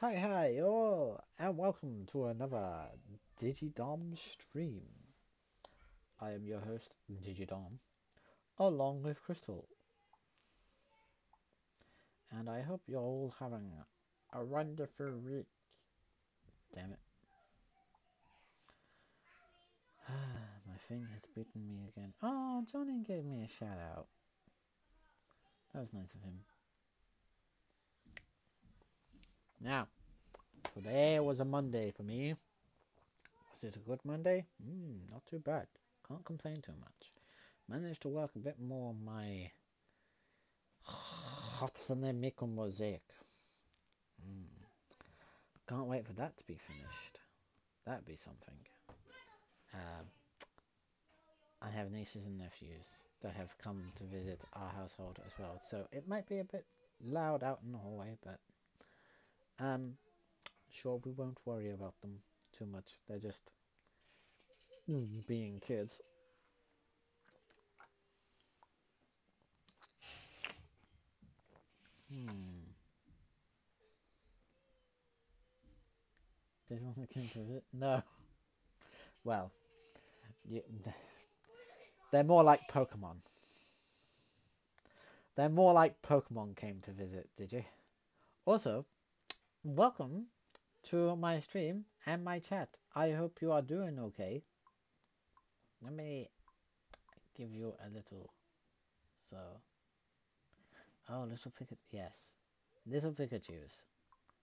Hi, hi, all, and welcome to another Digidom stream. I am your host, Digidom, along with Crystal. And I hope you're all having a wonderful week. Damn it. My thing has beaten me again. Oh, Johnny gave me a shout out. That was nice of him. Now, today was a Monday for me. Was it a good Monday? Hmm, not too bad. Can't complain too much. Managed to work a bit more on my Hatsune Miku mosaic. Mm. Can't wait for that to be finished. That'd be something. Um, I have nieces and nephews that have come to visit our household as well, so it might be a bit loud out in the hallway, but um, sure we won't worry about them too much. They're just being kids. Hmm. Did you want to come to visit? No. Well, you, they're more like Pokemon. They're more like Pokemon came to visit, did you? Also, welcome to my stream and my chat. I hope you are doing okay. Let me give you a little. So, oh, little Pikachu. Yes, little Pikachu's.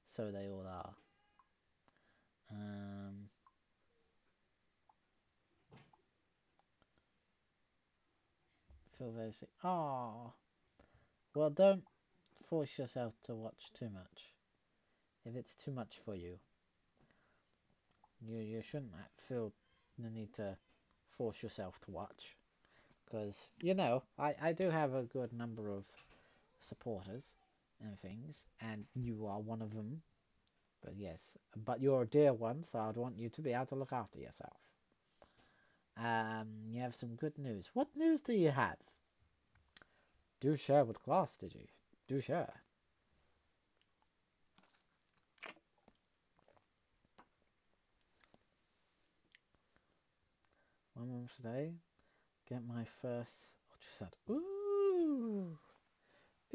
So they all are. Um, feel very sick. Well, don't force yourself to watch too much. If it's too much for you, you you shouldn't feel the need to force yourself to watch. Because you know, I I do have a good number of supporters and things, and you are one of them. But yes, but you're a dear one, so I'd want you to be able to look after yourself. Um, you have some good news. What news do you have? Do share with class, did you? Do share. One month today, get my first ultrasound. Ooh!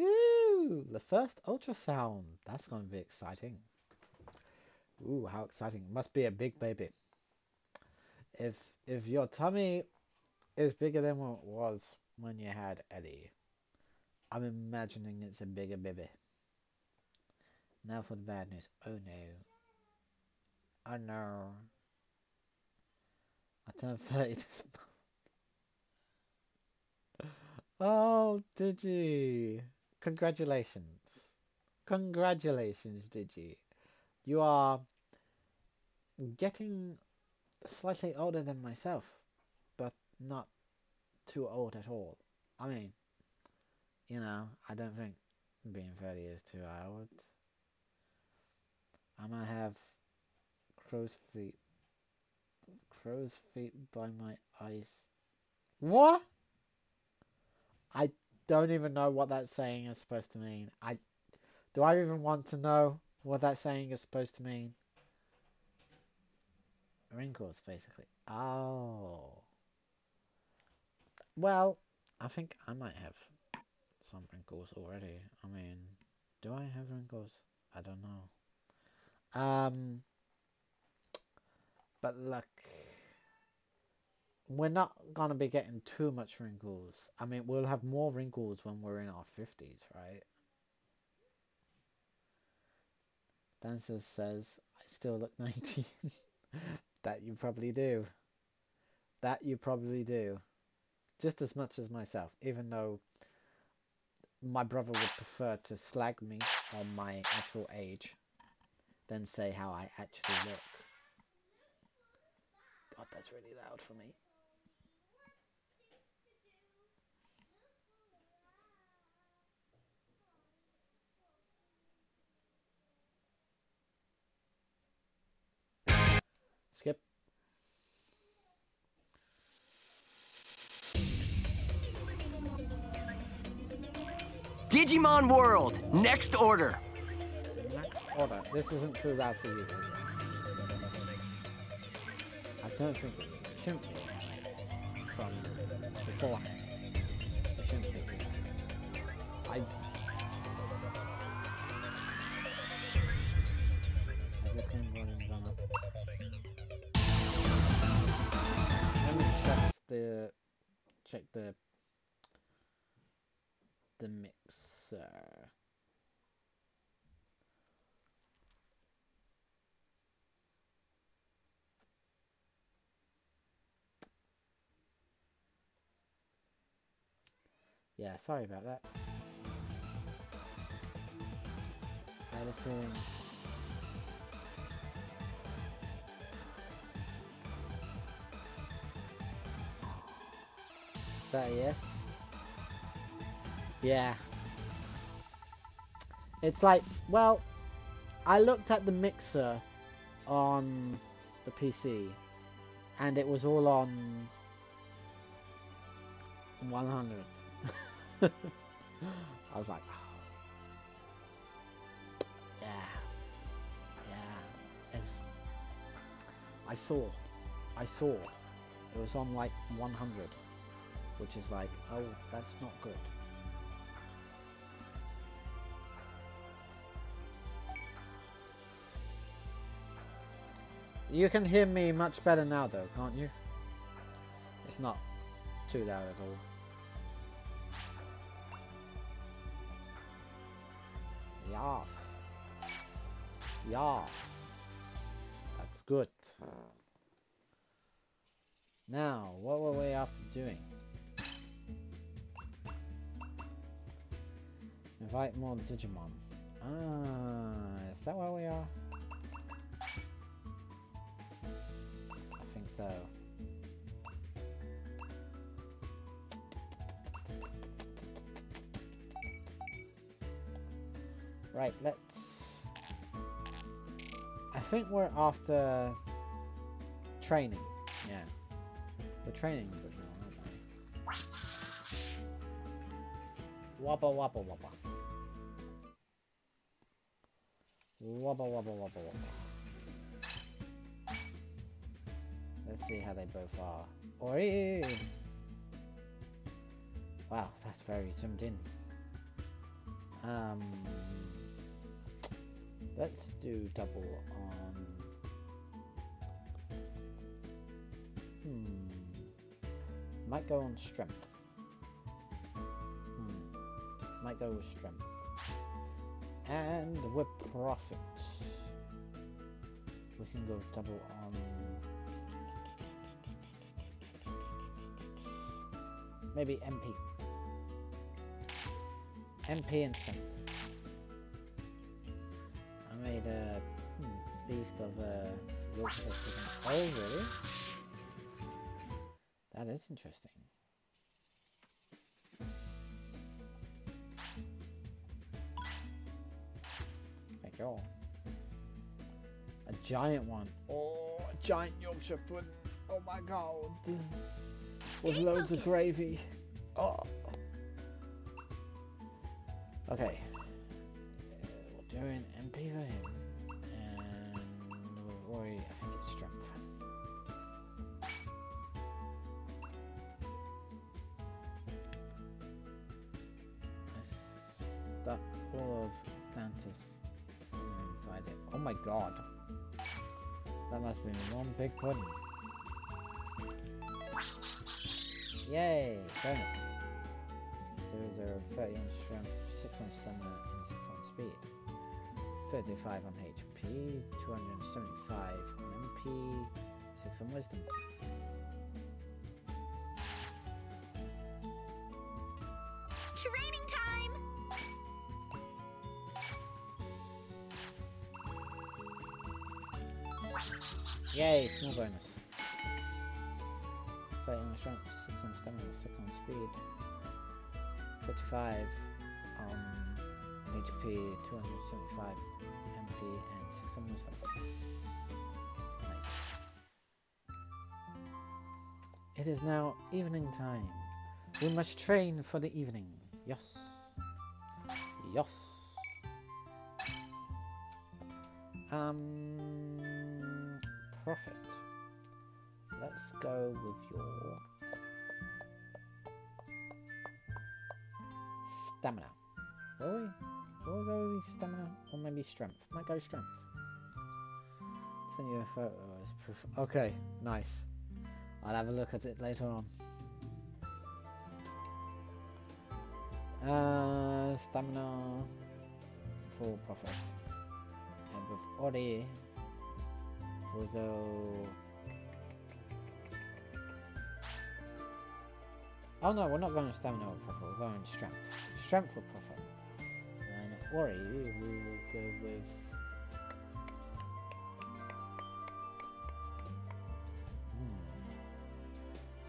Ooh! The first ultrasound. That's going to be exciting. Ooh, how exciting. Must be a big baby. If if your tummy is bigger than what it was when you had Eddie, I'm imagining it's a bigger baby. Now for the bad news. Oh no. Oh no. I turned 30 this month. Oh, did? Congratulations. Congratulations, did you? You are getting slightly older than myself, but not too old at all. I mean, you know, I don't think being 30 is too old. I might have crow's feet. Crow's feet by my eyes. What? I don't even know what that saying is supposed to mean. I do I even want to know what that saying is supposed to mean? Wrinkles, basically. Oh. Well, I think I might have some wrinkles already. I mean, do I have wrinkles? I don't know. Um, but look, we're not gonna be getting too much wrinkles. I mean, we'll have more wrinkles when we're in our fifties, right? Dancer says, I still look 19. that you probably do. That you probably do. Just as much as myself, even though my brother would prefer to slag me on my actual age than say how I actually look. God, that's really loud for me. Digimon World, next order. Next on. This isn't too loud for you. I don't think it, shouldn't be from before. It shouldn't be. I. I just. Let me check the check the mixer. Yeah, sorry about that. Is that yes? Yeah. It's like, well, I looked at the mixer on the PC and it was all on 100. I was like, oh. yeah, yeah. It's, I saw, I saw, it was on like 100, which is like, oh, that's not good. You can hear me much better now though, can't you? It's not too loud at all. Yes. Yes. That's good. Now, what were we after doing? Invite more Digimon. Ah, is that where we are? I think so. Right, let's... I think we're after training. Yeah. We're training a bit more, aren't we? Wabba wabba wabba. Wabba wabba wabba wabba. Let's see how they both are. Oi! Wow, that's very zoomed in. Um, let's do double on. Hmm. Might go on strength. Hmm. Might go with strength. And with profits. We can go double on. Maybe MP. MP and strength. I made a hmm, beast of uh, Yorkshire. Oh, really? That is interesting. Thank you all. A giant one. Oh, a giant Yorkshire pudding. Oh my god. With loads of gravy. Oh. Okay. Uh, we're doing MP for him. And with Rory, I think it's strength. Stuck all of Dante's inside it. Oh my god. That must have been one big pudding. Yay! Bonus. 0, 0, 30 on strength, 6 on stamina, and 6 on speed. 35 on HP, 275 on MP, 6 on wisdom. Training time! Yay, small bonus. 30 on strength, 6 on stamina, 6 on speed. 35 on HP, 275 MP, and 6 on. Nice. It is now evening time. We must train for the evening. Yes. Yes. Um, profit. Let's go with your stamina. Will we? We'll go with stamina or maybe strength. Might go strength. Send you a photo as proof. Okay, nice. I'll have a look at it later on. Uh, stamina for profit. And with Ori, we'll go. Oh no, we're not going stamina or profit, we're going strength. Strength for profit. Ori, we will go with. Hmm.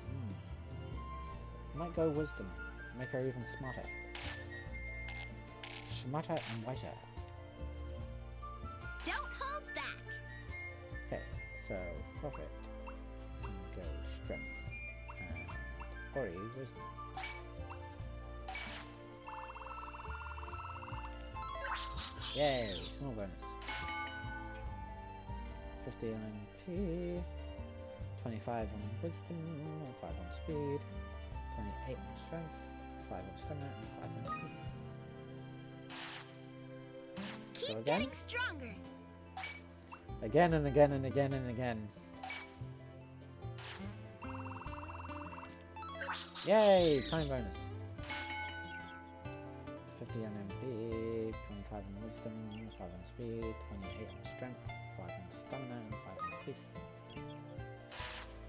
Hmm. Might go wisdom. Make her even smarter. Smarter and wiser. Don't hold back. Okay, so profit. Go strength. And Ori, wisdom. Yay, small bonus. 50 on MP, 25 on wisdom, 5 on speed, 28 on strength, 5 on stamina, and 5 on speed. Keep again? getting stronger. Again and again and again and again. Yay! Time bonus. 50 on MP, 25 on wisdom, 5 on speed, 28 on strength, 5 on stamina, and 5 on speed.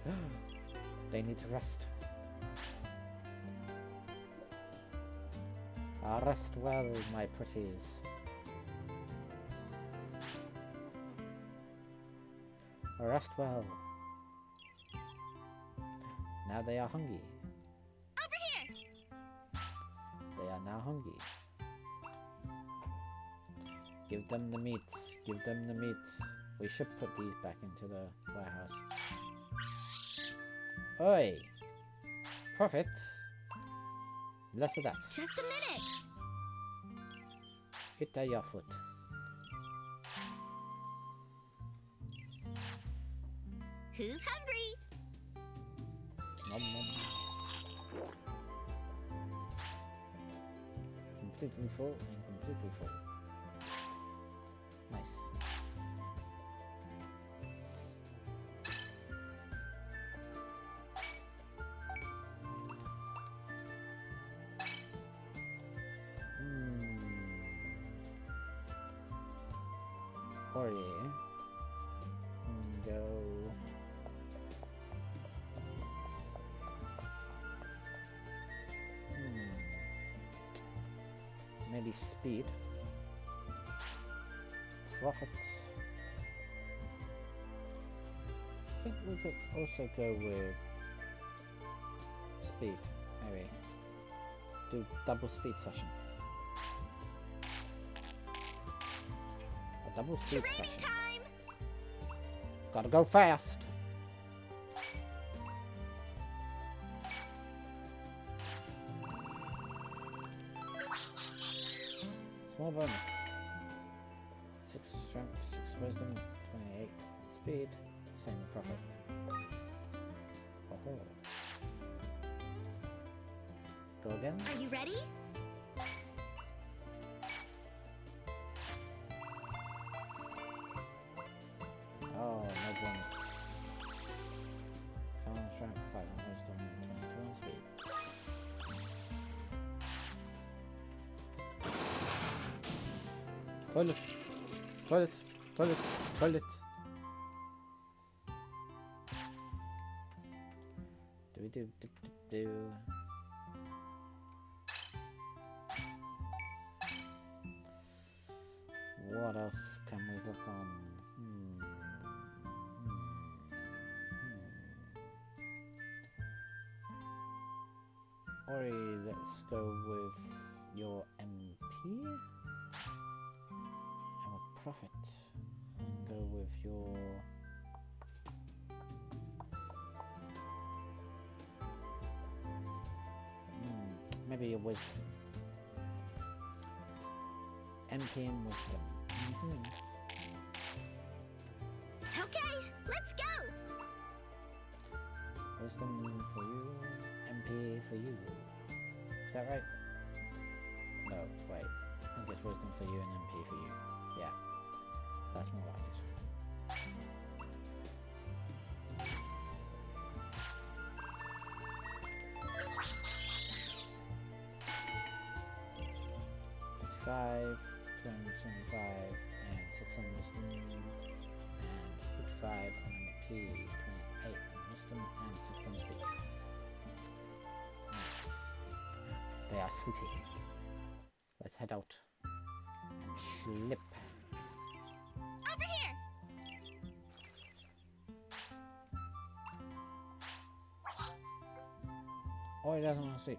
they need to rest. Ah, rest well, my pretties. Rest well. Now they are hungry. Over here. They are now hungry. Give them the meat. Give them the meat. We should put these back into the warehouse. Oi! Profit! Less of that. Just a minute. Hit that your foot. Who's hungry? Nom nom. Completely full and completely full. Speed. Profit. I think we could also go with speed, maybe. Do double speed session. A double speed Training session. time. Gotta go fast. Bonus. Strength, five on wisdom, twenty-two on speed. Toilet, toilet, toilet, toilet. Do we do do do do? Maybe your wisdom. Wisdom. Mhm. Okay, let's go. Wisdom for you, MP for you. Is that right? No, wait. I think it's wisdom for you and MP for you. Yeah, that's more like it. Fifty-five, two hundred seventy-five, and six on wisdom, and fifty-five on MP, twenty-eight on wisdom, and six on speed. Nice. They are sleepy. Let's head out and slip. Over here. Oh, he doesn't want to sleep.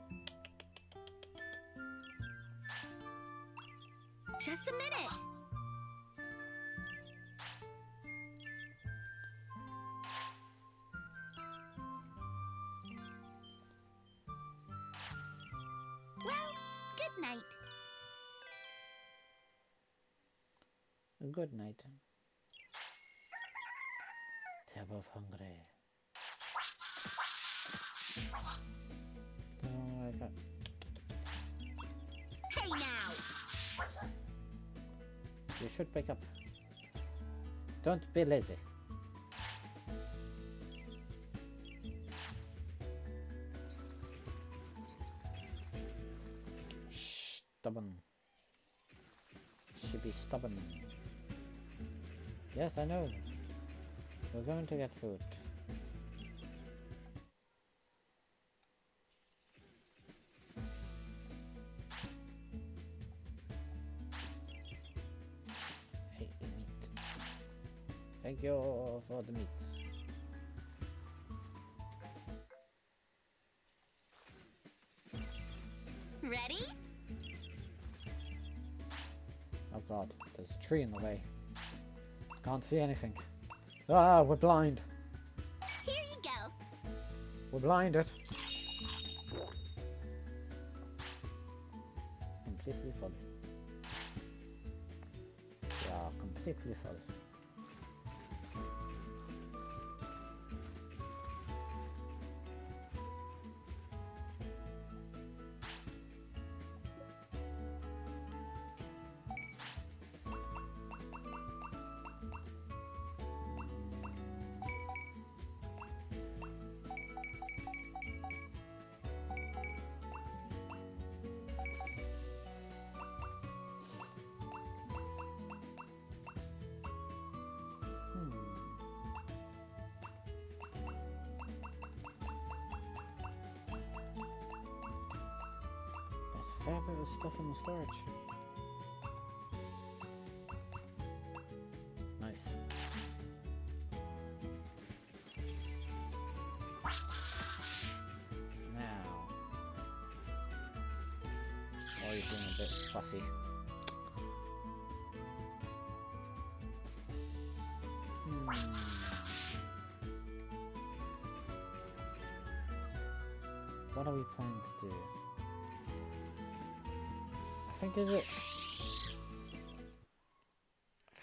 Good night. They're both hungry. Oh, I got Hey now. You should pick up. Don't be lazy. To get food. Hey, meat. Thank you for the meat. Ready? Oh god, there's a tree in the way. Can't see anything. Ah, we're blind. Here you go. We're blinded.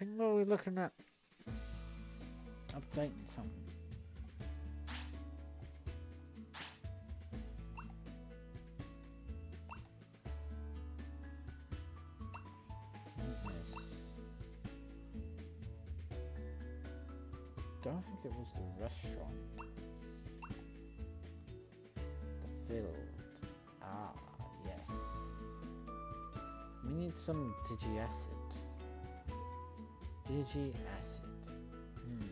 Think what we're looking at updating something. Don't think it was the restaurant. The field. Ah, yes. We need some digiacid. Digiacid. Hmm.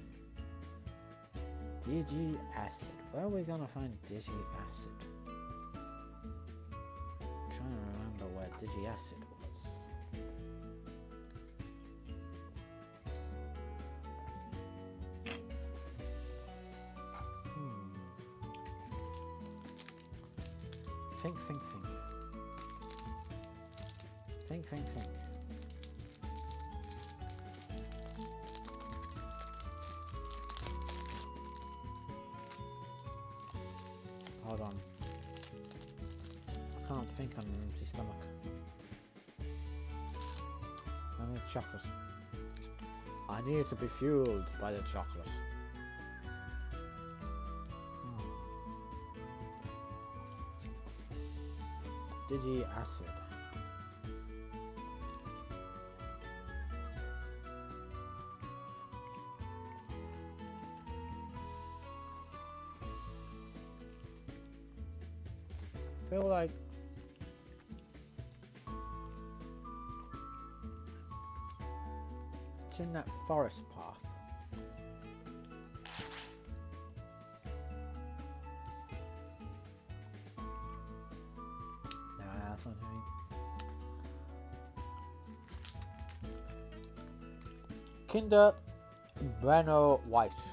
Digiacid. Where are we gonna find digiacid? trying to remember where digiacid was. Be fueled by the chocolate. Hmm. Digi acid. Feel like it's in that forest Kinder Bueno White.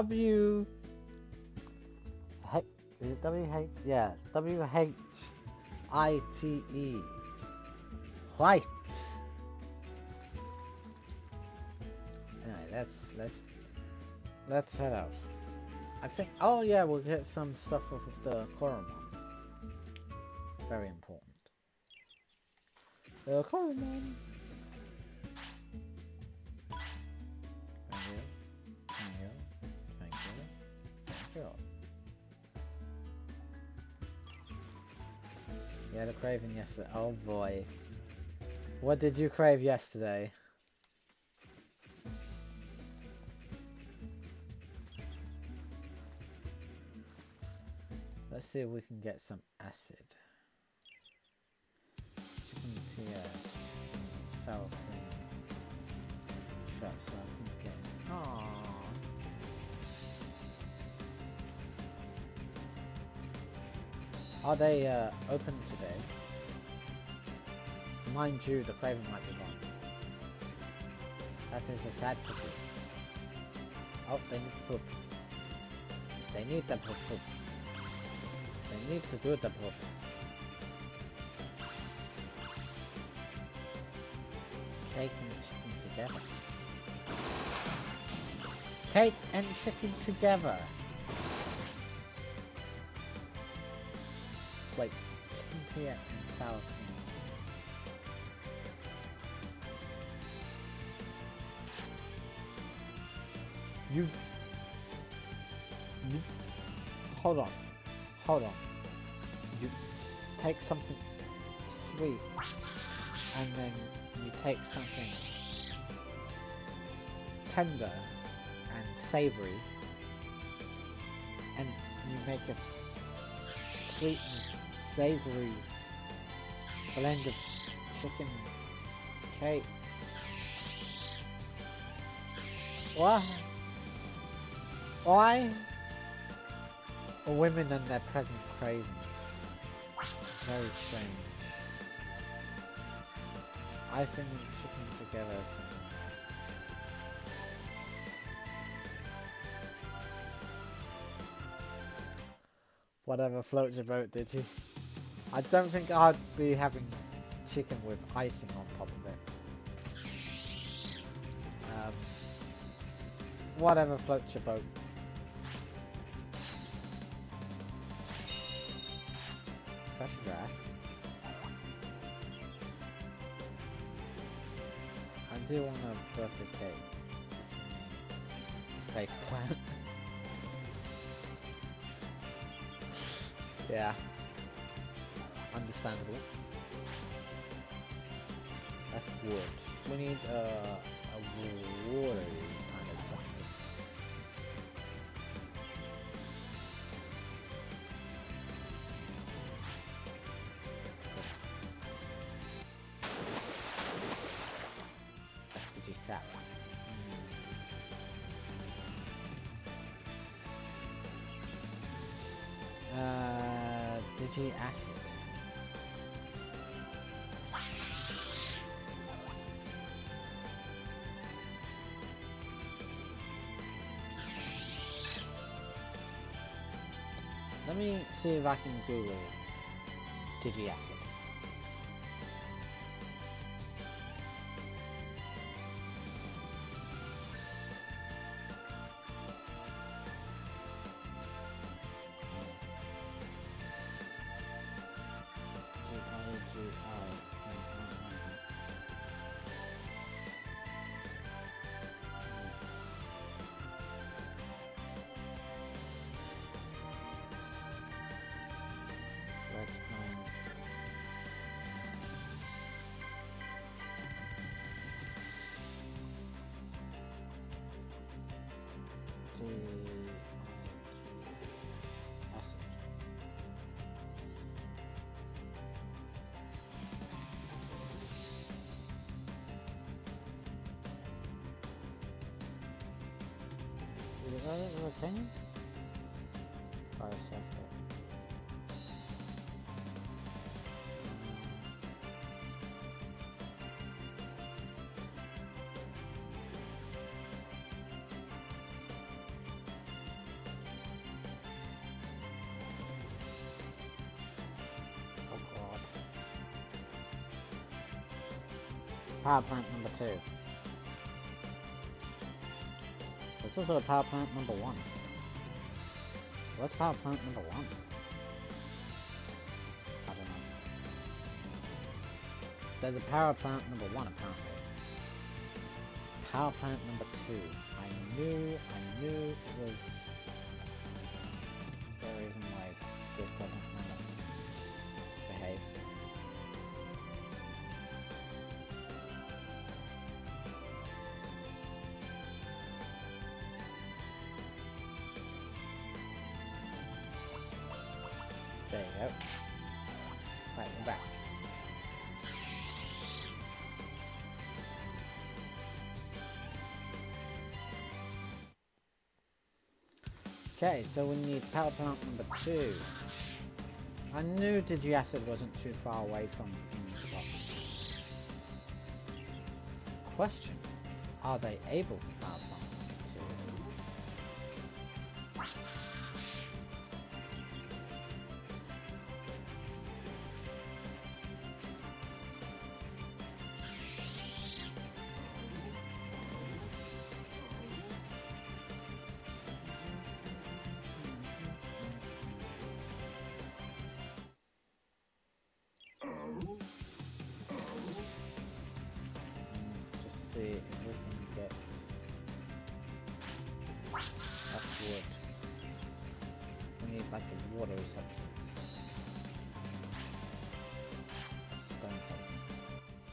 W. Is it W H? Yeah, W H I T E. White. Alright, let's let's let's head out. I think. Oh yeah, we'll get some stuff off of the Koromon. Very important. The Koromon. Craving yesterday. Oh boy. What did you crave yesterday? Let's see if we can get some acid. Chicken tier. Uh, sour cream. So I can get. Aww. Are they uh, open today? Mind you, the craving might be gone. That is a sad pity. Oh, they need to poop. They need to poop. poop. They need to do the poop. Cake and chicken together. Cake and chicken together. Tier and cream. You, you, hold on, hold on. You take something sweet, and then you take something tender and savory, and you make a sweet savory blend of chicken cake. What? Why? Women and their present cravings. Very strange. Icing and chicken together. Whatever floats your boat, did you? I don't think I'd be having chicken with icing on top of it. Um, whatever floats your boat. Fresh grass. I do want a birthday cake. Face plant. yeah. Understandable. That's wood. We need uh, a water kind of something. Digi sap. Uh, Digi acid. Me see if I can Google Digiacid. Power plant number two. There's also a power plant number one. What's power plant number one? I don't know. There's a power plant number one apparently. Power plant number two. I knew, I knew it was Okay, so we need power plant number two. I knew Digiacid wasn't too far away from King's Rock. Question. Are they able to power plant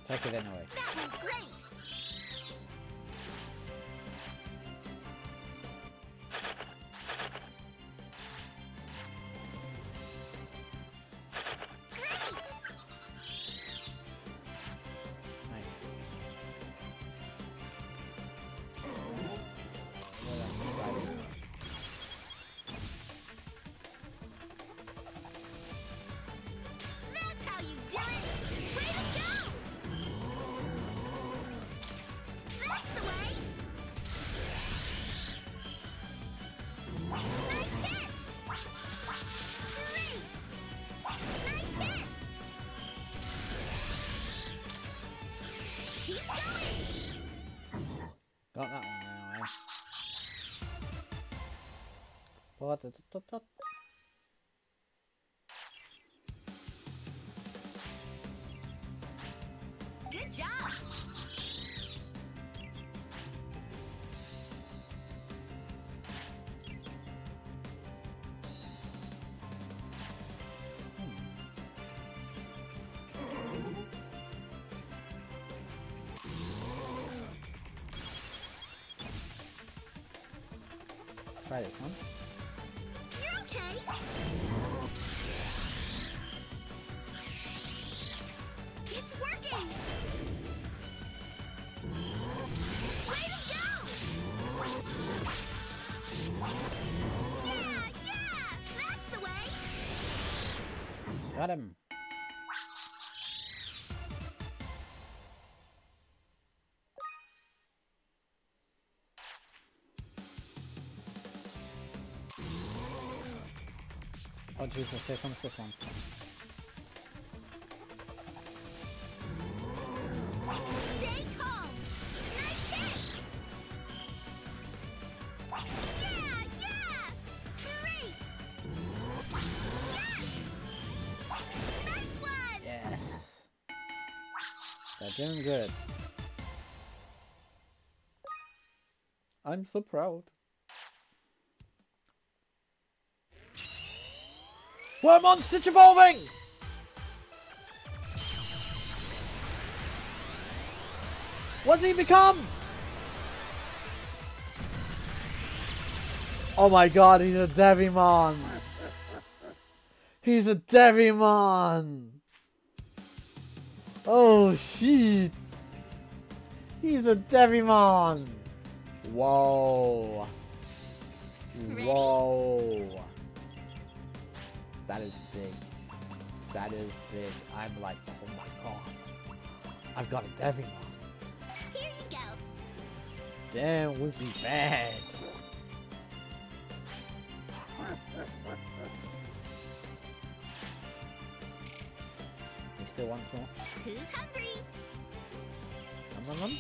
Take it anyway. What the dot one. Yes. They're doing good. I'm so proud. Wormmon Stitch evolving! What's he become? Oh my god, he's a Devimon! He's a Devimon! Oh shit! He's a Devimon! Whoa! Whoa! That is big. That is big. I'm like, oh my god. I've got a Devimon. Here you go. Damn, we'd be bad. You still want more? Who's hungry? Come on, on.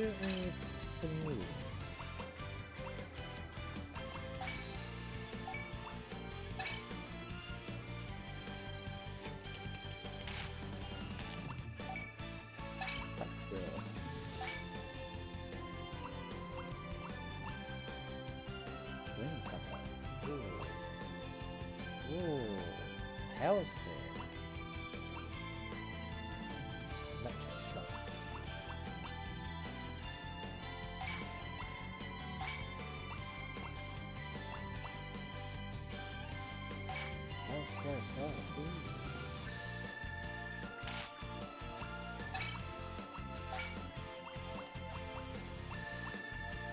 Do any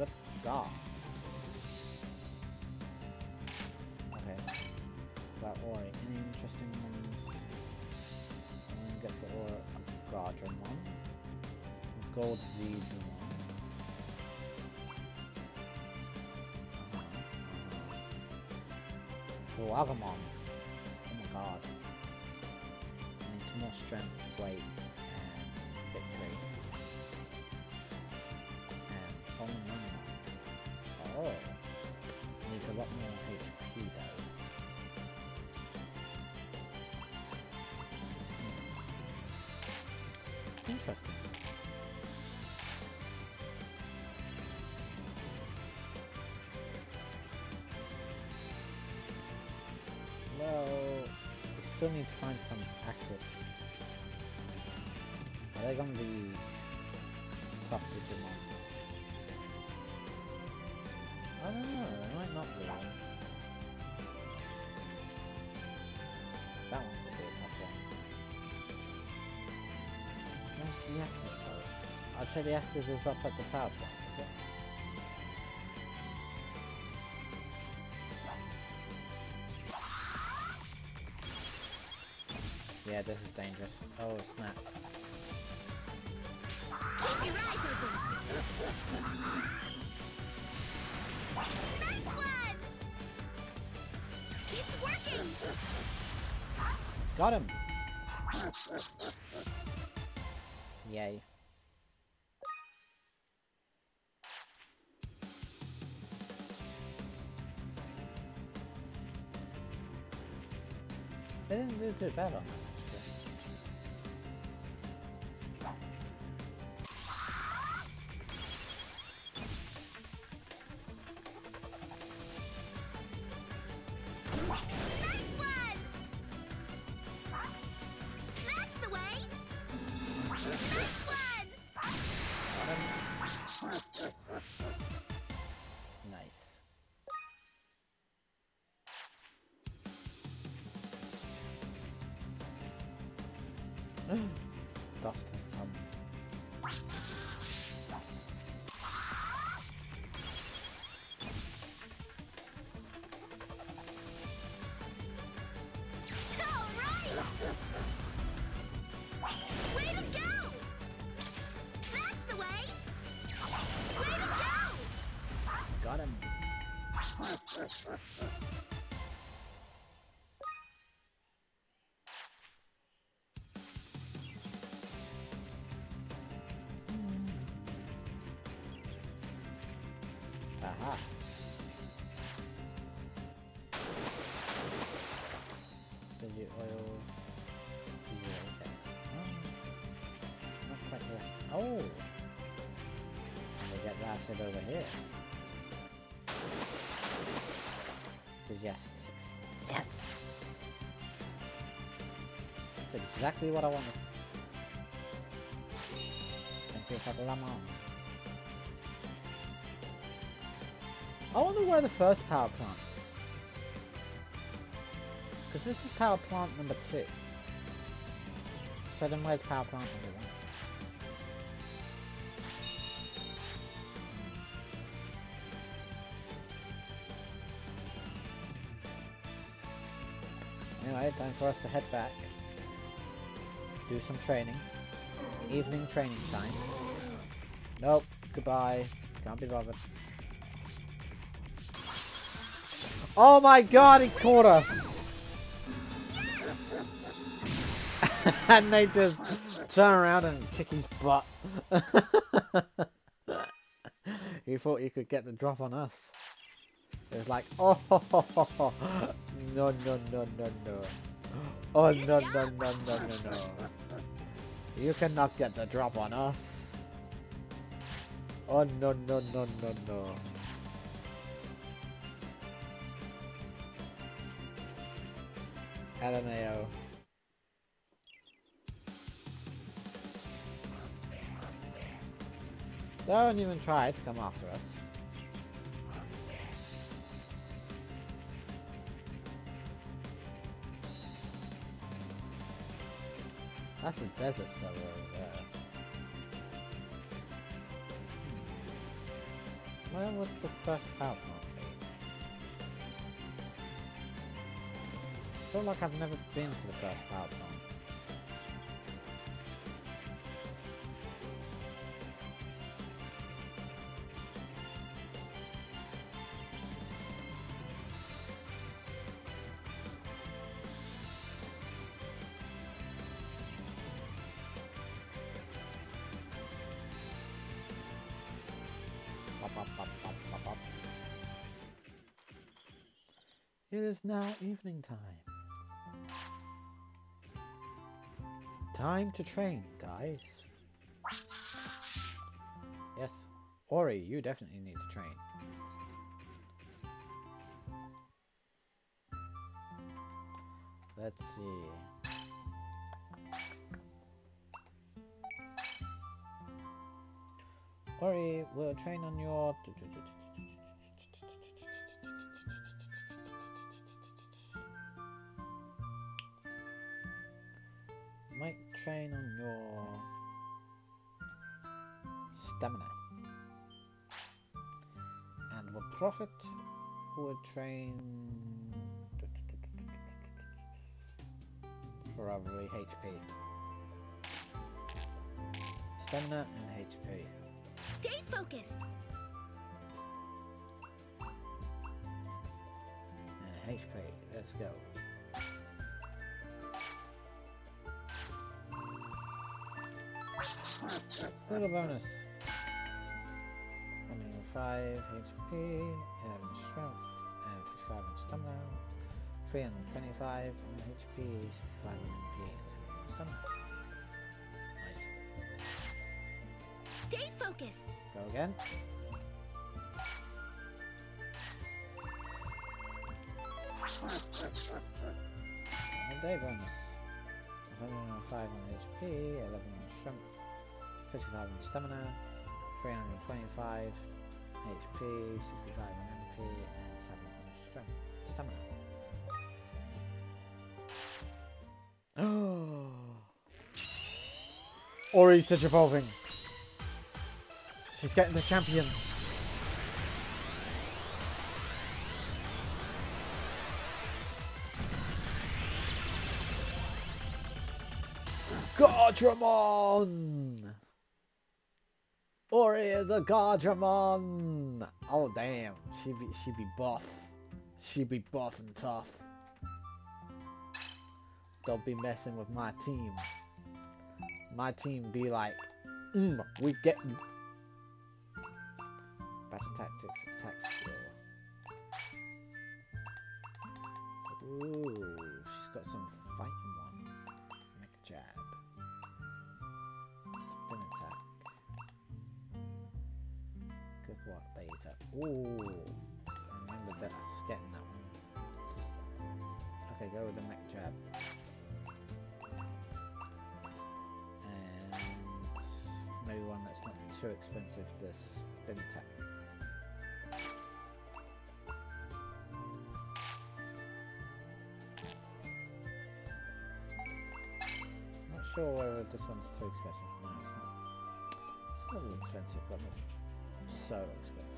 Good god. Okay. That Ori. Any interesting ones? And get the Aura Guardian one. Gold Legion one. Uh-huh. Oh, my god. Needs more strength, weight, Interesting. Well, we still need to find some exits. Are they gonna be tough to demand? I don't know, they might not be. That one. Where's the Estus though? I'd say the Estus is up at the power plant, is it? Yeah, this is dangerous. Oh snap. Keep your eyes open. Nice one. It's working. Got him! Yay. They didn't do too bad Aha. Did you oil? Oh. They get routed over here. Yes, six. Yes! That's exactly what I wanted. Thank you for the. I wonder where the first power plant is. Because this is power plant number two. So then where's power plant number one? For us to head back. Do some training. Evening training time. Nope, goodbye. Can't be bothered. Oh my god, he caught us! and they just turn around and kick his butt. you thought you could get the drop on us. It's like, oh, no, no, no, no, no. Oh, no, no, no, no, no, no. You cannot get the drop on us. Oh, no, no, no, no, no. LMAO. Don't even try to come after us. That's the desert over there. Where was the first be? I feel like I've never been to the first power evening time. Time to train, guys. Yes, Ori, you definitely need to train. Let's see. Ori, we'll train on your. Will profit would train probably HP. Stamina and HP. Stay focused. And HP. Let's go. Little bonus. 105 HP, 11 um, strength, and 55 in stamina. 325 on HP, 65 on MP, and 70 on stamina. Nice. Stay focused. Go again. And day bonus. 105 on HP, 11 on strength, 55 on stamina, 325 HP, 65 on MP, and 7 on strength. Stamina. Ori's the evolving. She's getting the champion. Guardromon! Is a Guardromon! Oh damn, she be she be buff. She'd be buff and tough. Don't be messing with my team. My team be like, mm, we get battle tactics, attack skill. Ooh, she's got some beta. Ooh. I remember that I was getting that one. Okay, go with the mech jab. And maybe one that's not too expensive, the spin attack. Not sure whether this one's too expensive. No, it's not. It's little expensive, but not so expensive.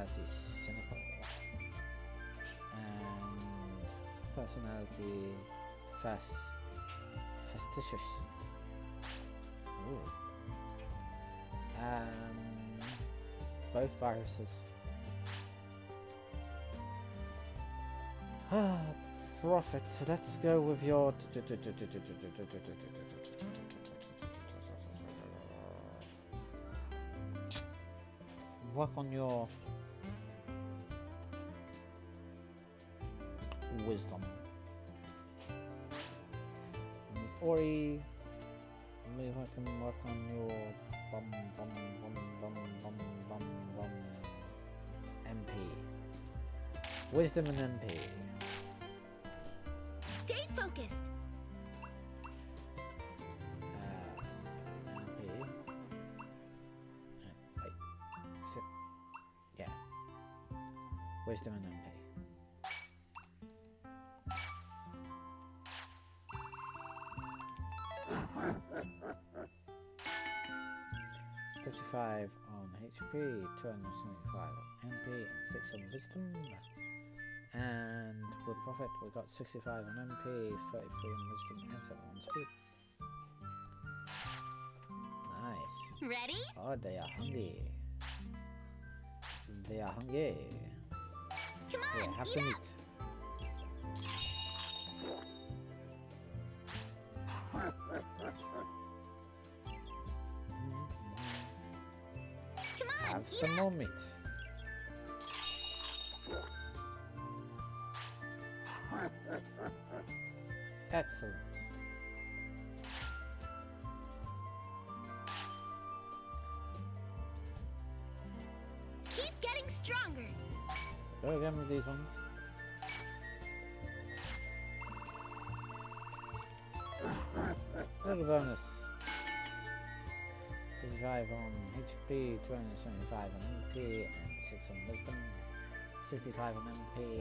Personality cynical and personality fast fastidious. Um, both viruses. Ah, profit. Let's go with your. Work on your wisdom. Ori, maybe I can work on your bum bum bum bum bum bum bum MP. Wisdom and MP. Stay focused. 275 MP and 6 on Wisdom. And with Profit we got 65 on MP, 33 on Wisdom and 7 on Speed. Nice. Ready? Oh, they are hungry. They are hungry. Come on, they have eat to up. Eat. Have eat some more meat. Excellent. Keep getting stronger. Go again with these ones. Little bonus. 55 on HP, 275 on MP, and 6 on Wisdom. 65 on MP,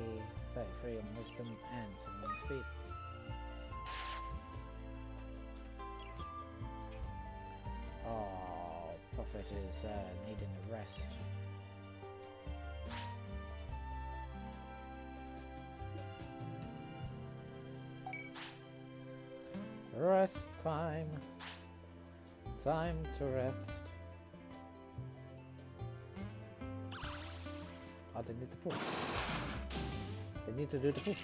33 on Wisdom, and 7 on Speed. Oh, Prophet is uh, needing a rest. Rest time. Time to rest. They need to poop. They need to do the poop.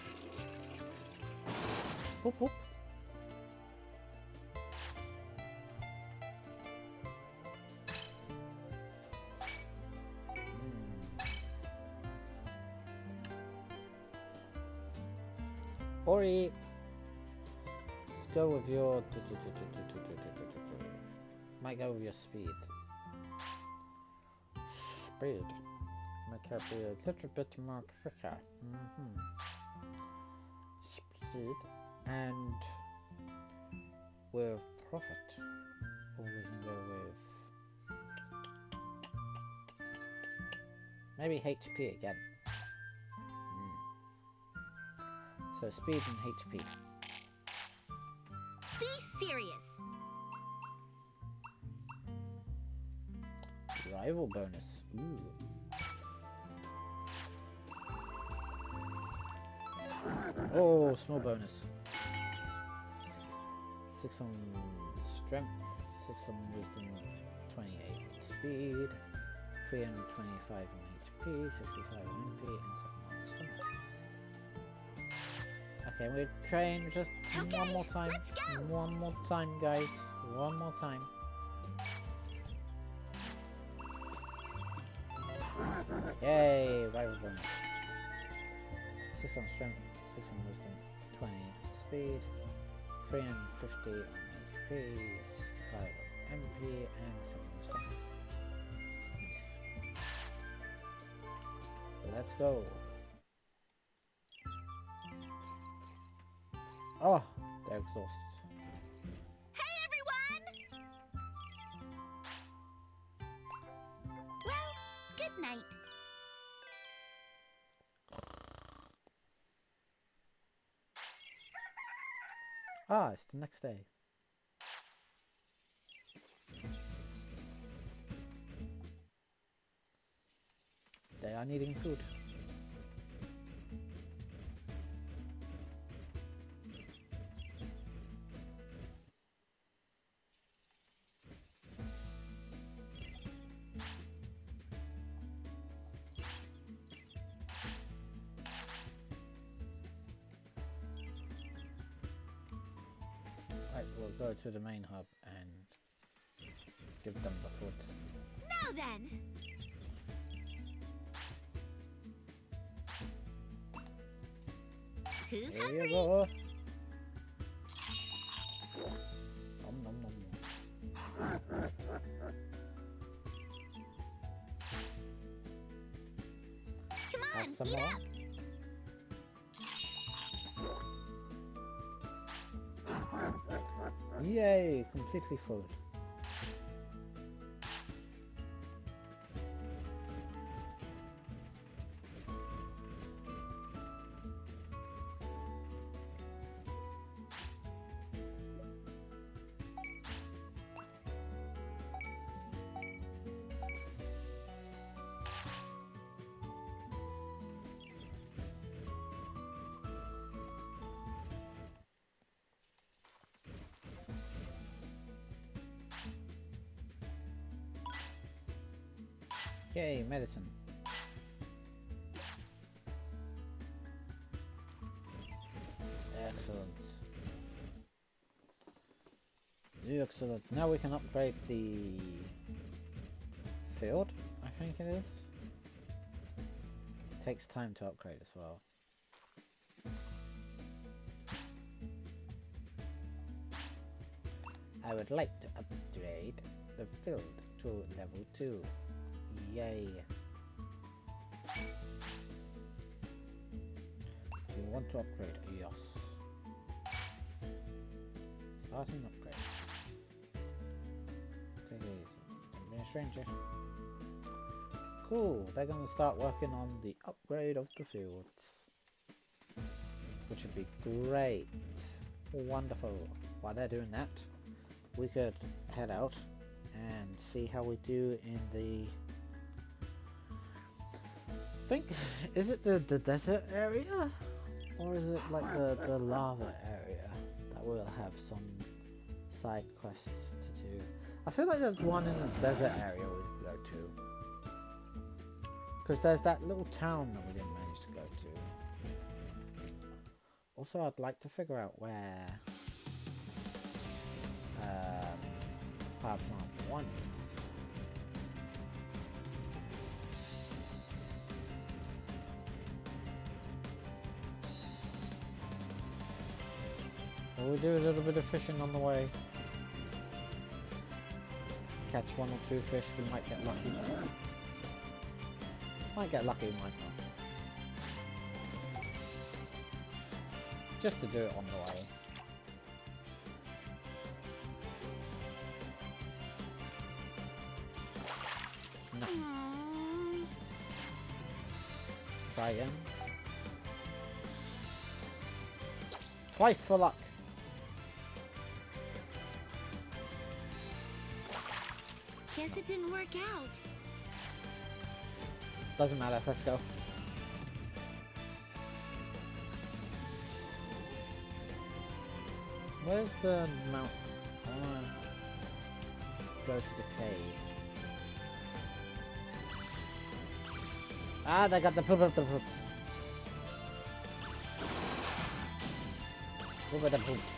Poop, poop. Hmm. Ori, let's go with your. Might go with your speed. Speed make be a little bit more quicker. Mm-hmm. Speed and with profit. Or we can go with maybe HP again. Mm. So speed and HP. Be serious. Rival bonus. Ooh. Oh, small bonus. Six on strength, six on wisdom, 28 speed, 325 on HP, 65 on MP, and 7 on stamina. Okay, we're train just Okay, one more time. One more time, guys. One more time. Yay, rival bonus. 6 on strength, 6 on wisdom, 20 speed, 350 on HP, 65 on MP, and 7 on stamina. Let's go. Ah, oh, they're exhausted. Hey, everyone! Well, good night. Ah, it's the next day. They are needing food. Go to the main hub and give them the food. Now then, who's Here hungry? you go. completely full. Excellent. Now we can upgrade the field, I think it is. Takes time to upgrade as well. I would like to upgrade the field to level 2. Yay. You want to upgrade? Yes. Starting upgrade. Stranger. Cool, they're going to start working on the upgrade of the fields. Which would be great. Wonderful. While they're doing that, we could head out and see how we do in the I think is it the, the desert area or is it like the, the lava area that will have some side quests I feel like there's one in the desert area we go to. Because there's that little town that we didn't manage to go to. Also I'd like to figure out where um, power plant 1 is. We'll do a little bit of fishing on the way. Catch one or two fish, we might get lucky. Might get lucky, might not. Just to do it on the way. Try again. Twice for luck. Work out. Doesn't matter, let's go. Where's the mountain? I wanna go to the cave. Ah, they got the poop of the poops. Poop of the poops.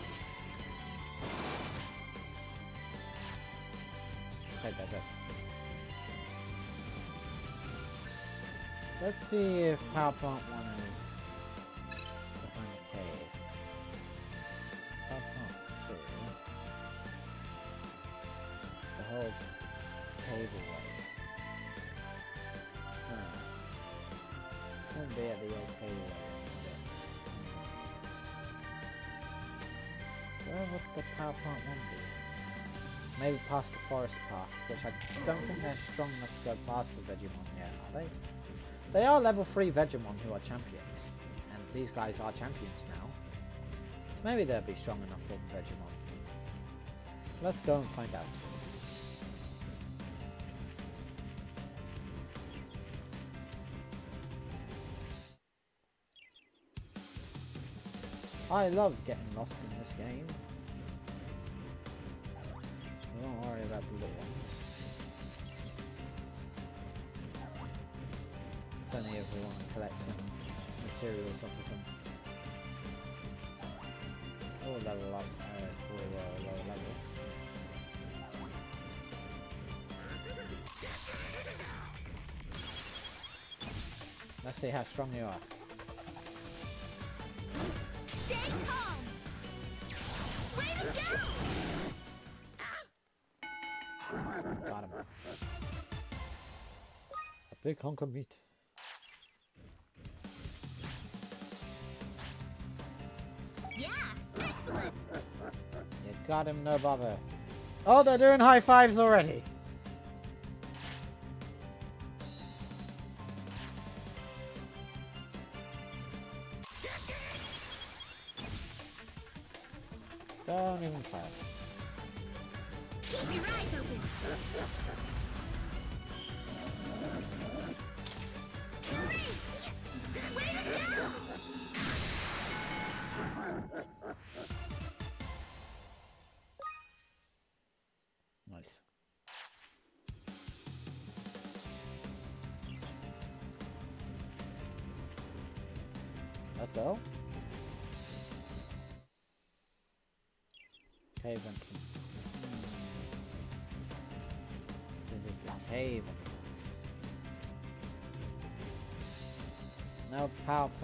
Let's see if Plant 1 is behind the cave. Plant 2. The whole cave away. Huh. Wouldn't be at the old cave away. Where would the Plant 1 be? Maybe past the forest path, which I don't think they're strong enough to go past the Vegiemon yet, are they? They are level 3 Vegiemon who are champions, and these guys are champions now. Maybe they'll be strong enough for Vegiemon. Let's go and find out. I love getting lost in this game. Don't worry about the little ones. It's only if we want collect some materials off of them. Or level up uh, a lower level. Let's see how strong you are. Stay calm. Way to go! Got him. A big hunk of meat. Got him, no bother. Oh, they're doing high fives already.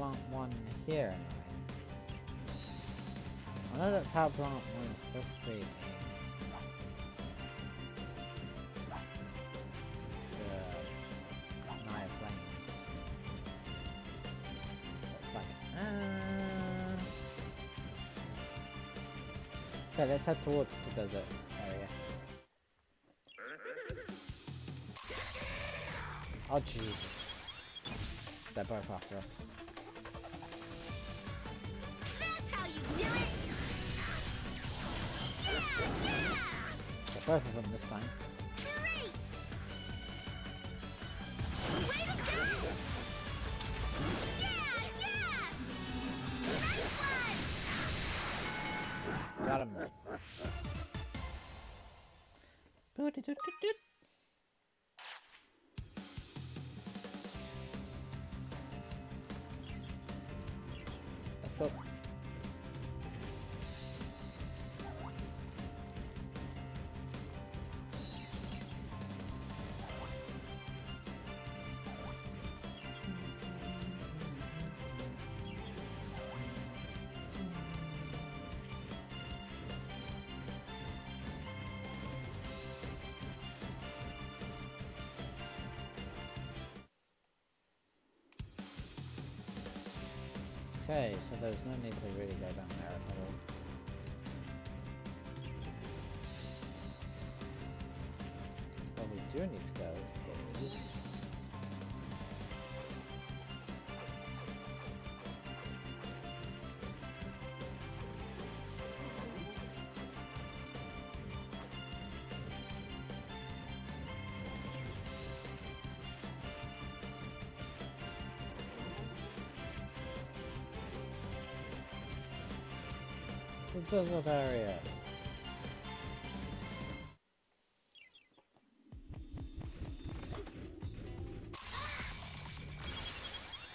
Plant one here anyway. I know that power plant one is supposed to be Okay, let's head towards the desert area. Oh Jesus. They're both after us. Both of them this time. There's no need to really go down there at all. What we do need to The desert area.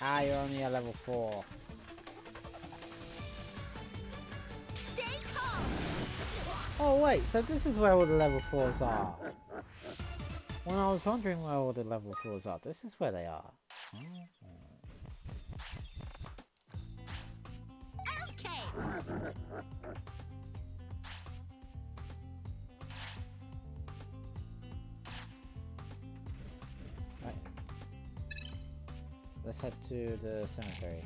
Ah, you're only a level 4. Stay calm. Oh wait, so this is where all the level 4s are. When I was wondering where all the level 4s are, this is where they are. Let's head to the cemetery.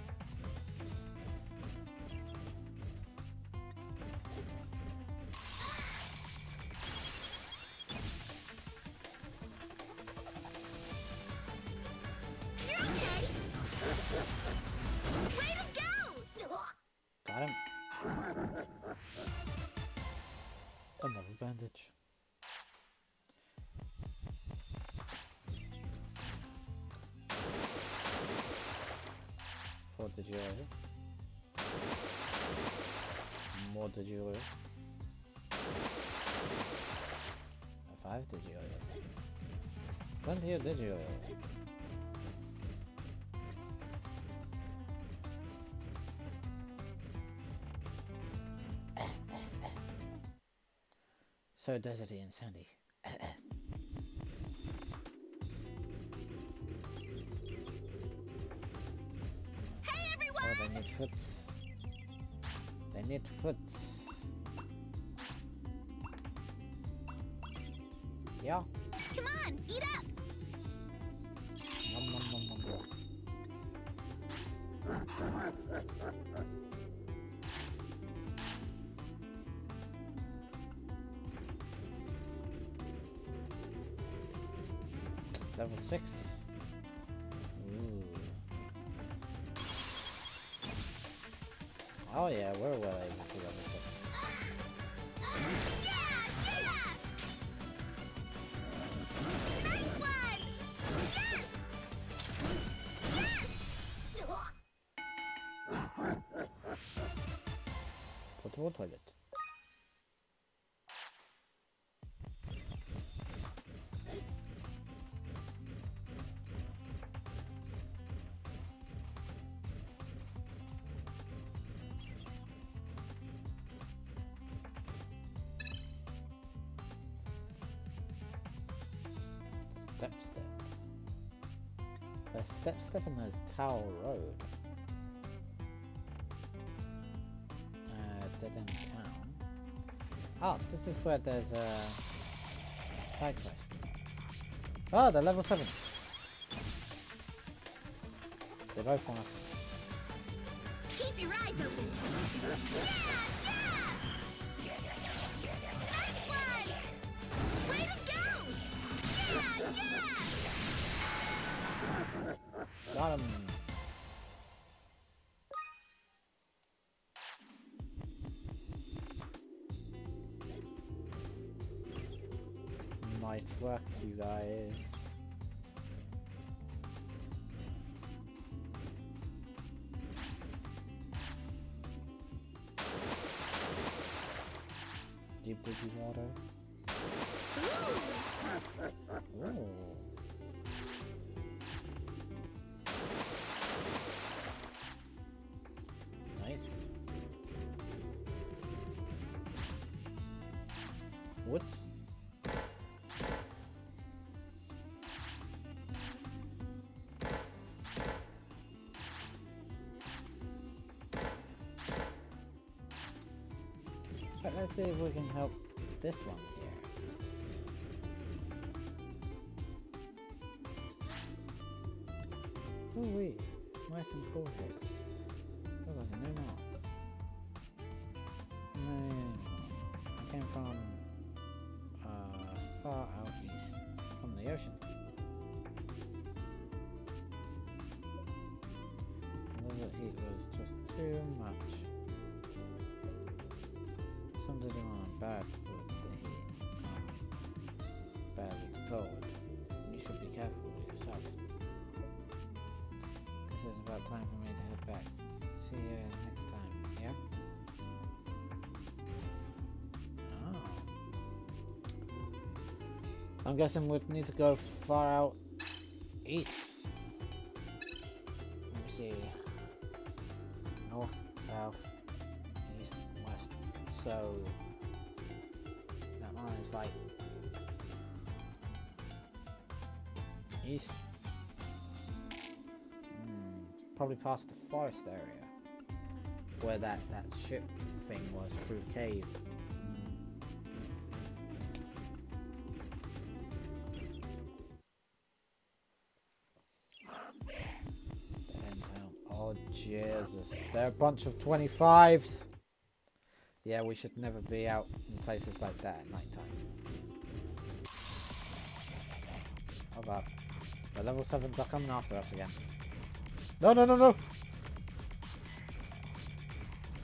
Of digi oil. So deserty and sandy. Oh yeah, we're well able Step step. There's step step and there's Tower Road. uh, dead end town. Oh, this is where there's a side quest. Oh, they're level 7. They both want us. Keep your eyes open. Yeah, Got 'em. Nice work, you guys. Deep water. Let's see if we can help this one here. Ooh wee, nice and cool here. Feels like new map. I came from uh, far out east from the ocean. hard foot for here. Badly cold. You should be careful with yourself. This is about time for me to head back. See you next time, yeah? Oh. I'm guessing we'd need to go far out east. Let me see. North, south, east, west. So like east. Hmm, probably past the forest area where that that ship thing was through cave. Um, oh Jesus, they're a bunch of 25s. Yeah, we should never be out in places like that at night time. Oh, How about the level 7s are coming after us again. No, no, no, no!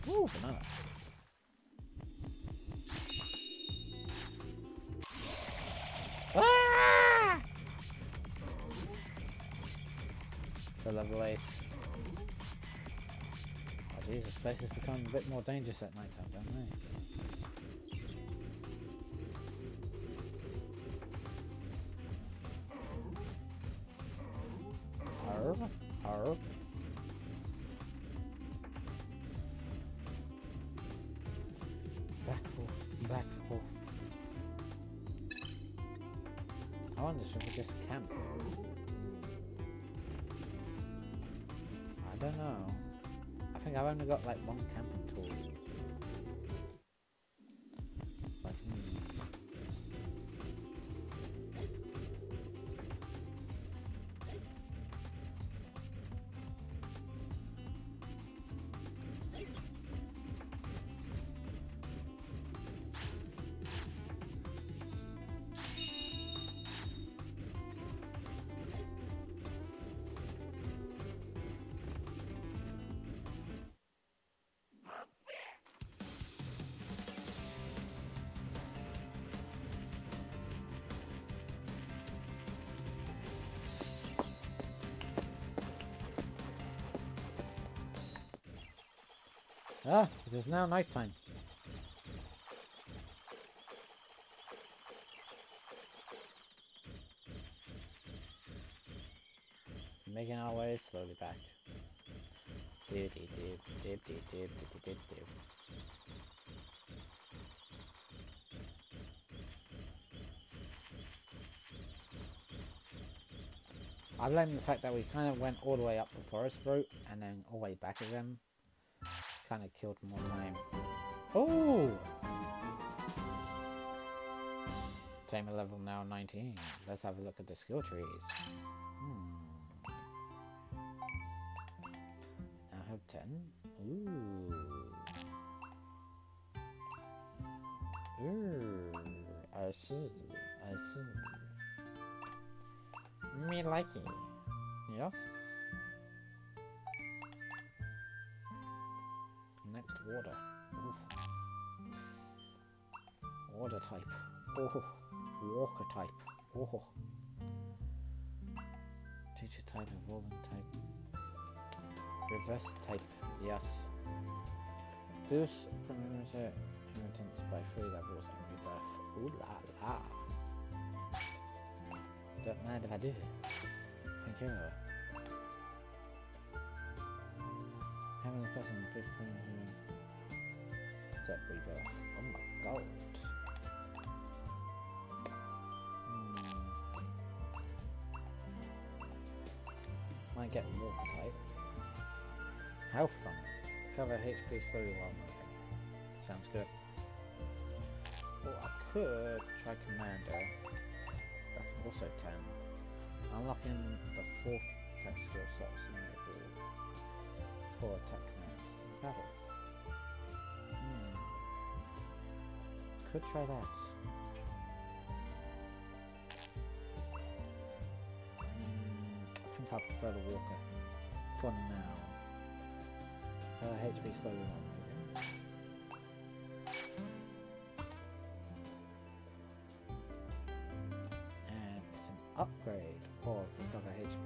Ooh, banana. Places become a bit more dangerous at night time, don't they? Ah, it is now nighttime. Making our way slowly back. I blame the fact that we kind of went all the way up the forest route and then all the way back again. Kind of killed more time. Oh! Tamer level now 19. Let's have a look at the skill trees. Hmm. Now I have 10. Ooh. Ooh. I see. I see. Me like it. Yes. Oh. Walker type. Oh. Teacher type, evolving type. Reverse type. Yes. Boost promotes inheritance by three levels and rebirth. Ooh la la. Don't mind if I do. Thank you. Having the person boost promotion. Step rebirth. Oh my god. Get water type. From it. Cover HP slowly while moving. Sounds good. Or I could try Commander. That's also 10. Unlocking the fourth attack skill slot enable four attack commands in battle. Hmm. Could try that. I prefer the Walker for now. Uh, HP slowly moving. And it's an upgrade of recover HP.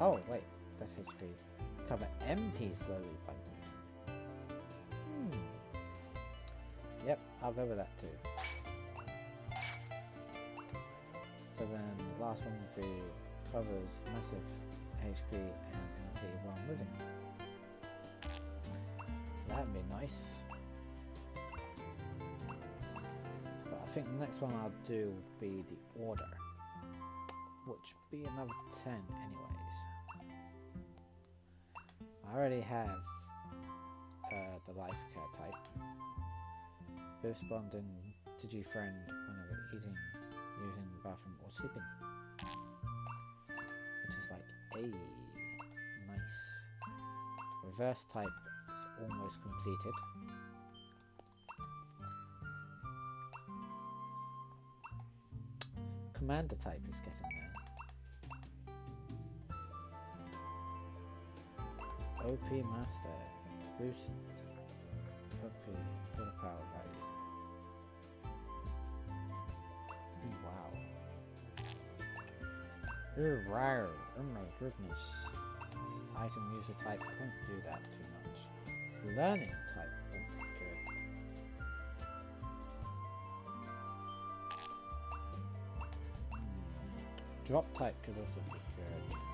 Oh, wait, that's HP. Cover MP slowly by. Hmm. Yep, I'll go with that too. So then the last one would be covers massive HP and MP while moving. That'd be nice. But I think the next one I'll do will be the Order, which be another 10 anyways. I already have uh, the life care type. Boost bonding Digi friend whenever eating, using the bathroom or sleeping. A nice. Reverse type is almost completed. Commander type is getting there. OP Master, boost OP, full power value. Ooh, wow. Oh my goodness. Item user type, don't do that too much. Learning type, oh good. Hmm. Drop type could also be good.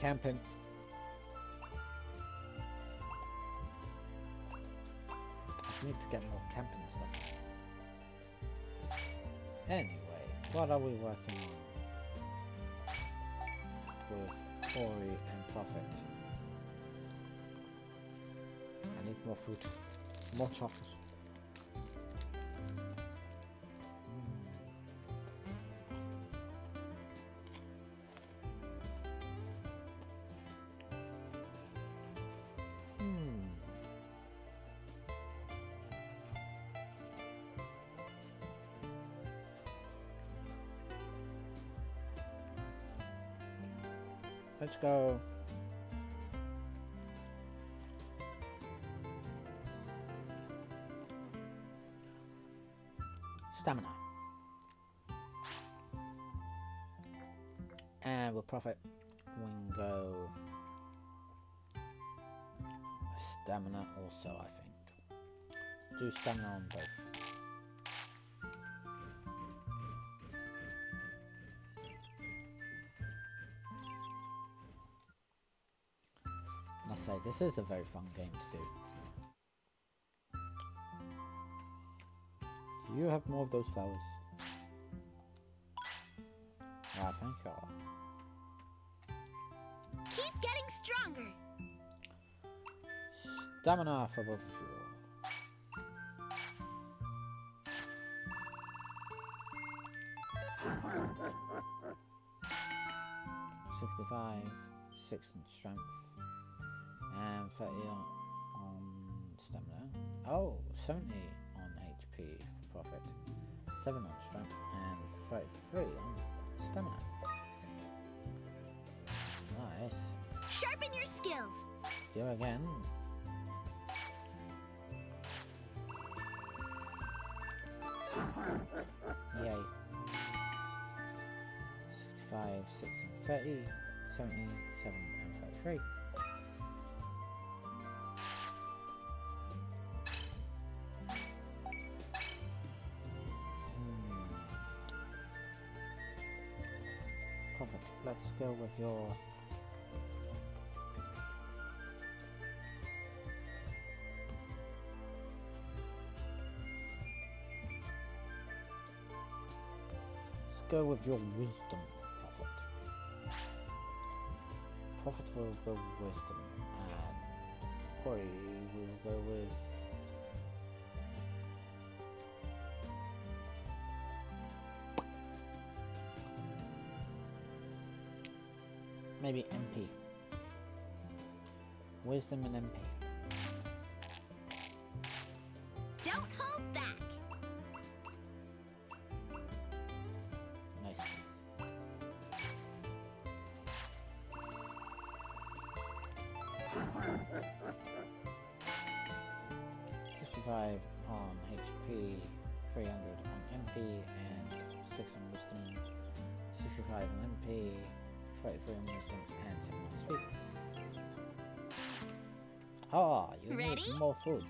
Camping. Need to get more camping stuff. Anyway, what are we working on? With Ori and Prophet. I need more food. More chocolate. Think. Stamina on both. Must say, this is a very fun game to do. Do you have more of those flowers? Ah, thank you. Keep getting stronger. Stamina for both 25, 6 in strength, and 30 on, stamina. Oh, 70 on HP for profit, 7 on strength, and 33 on stamina. Nice. Sharpen your skills! Go again. Yay. 65, 6 and 30. 77 and 33. Hmm. Perfect. Let's go with your go with your wisdom, will go with wisdom, and Corey will go with. Maybe MP. Wisdom and MP. Food.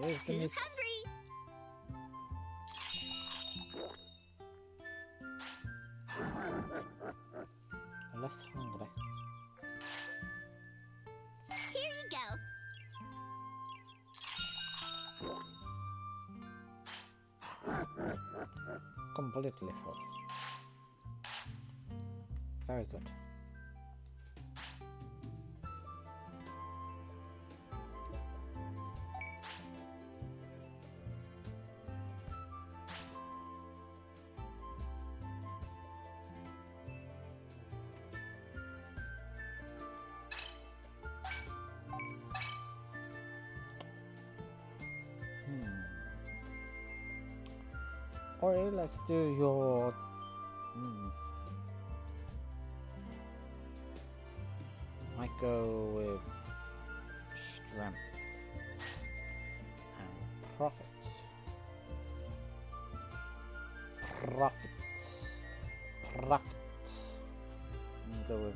Here's the Who's meat. hungry? I'm left hungry. Here you go. Completely full. Very good. Hmm. Or let's do your. Go with strength and profit. Profit. Profit. Go with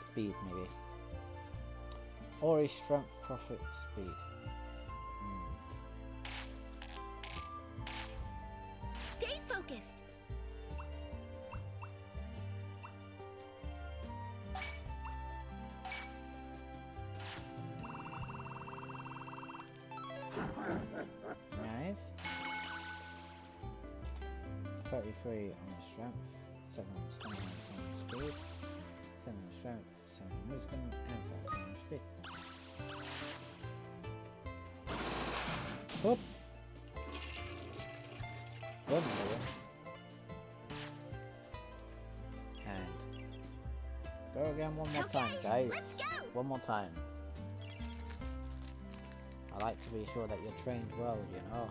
speed maybe. Or a strength, profit, speed. Guys. let's go. One more time. I like to be sure that you're trained well, you know.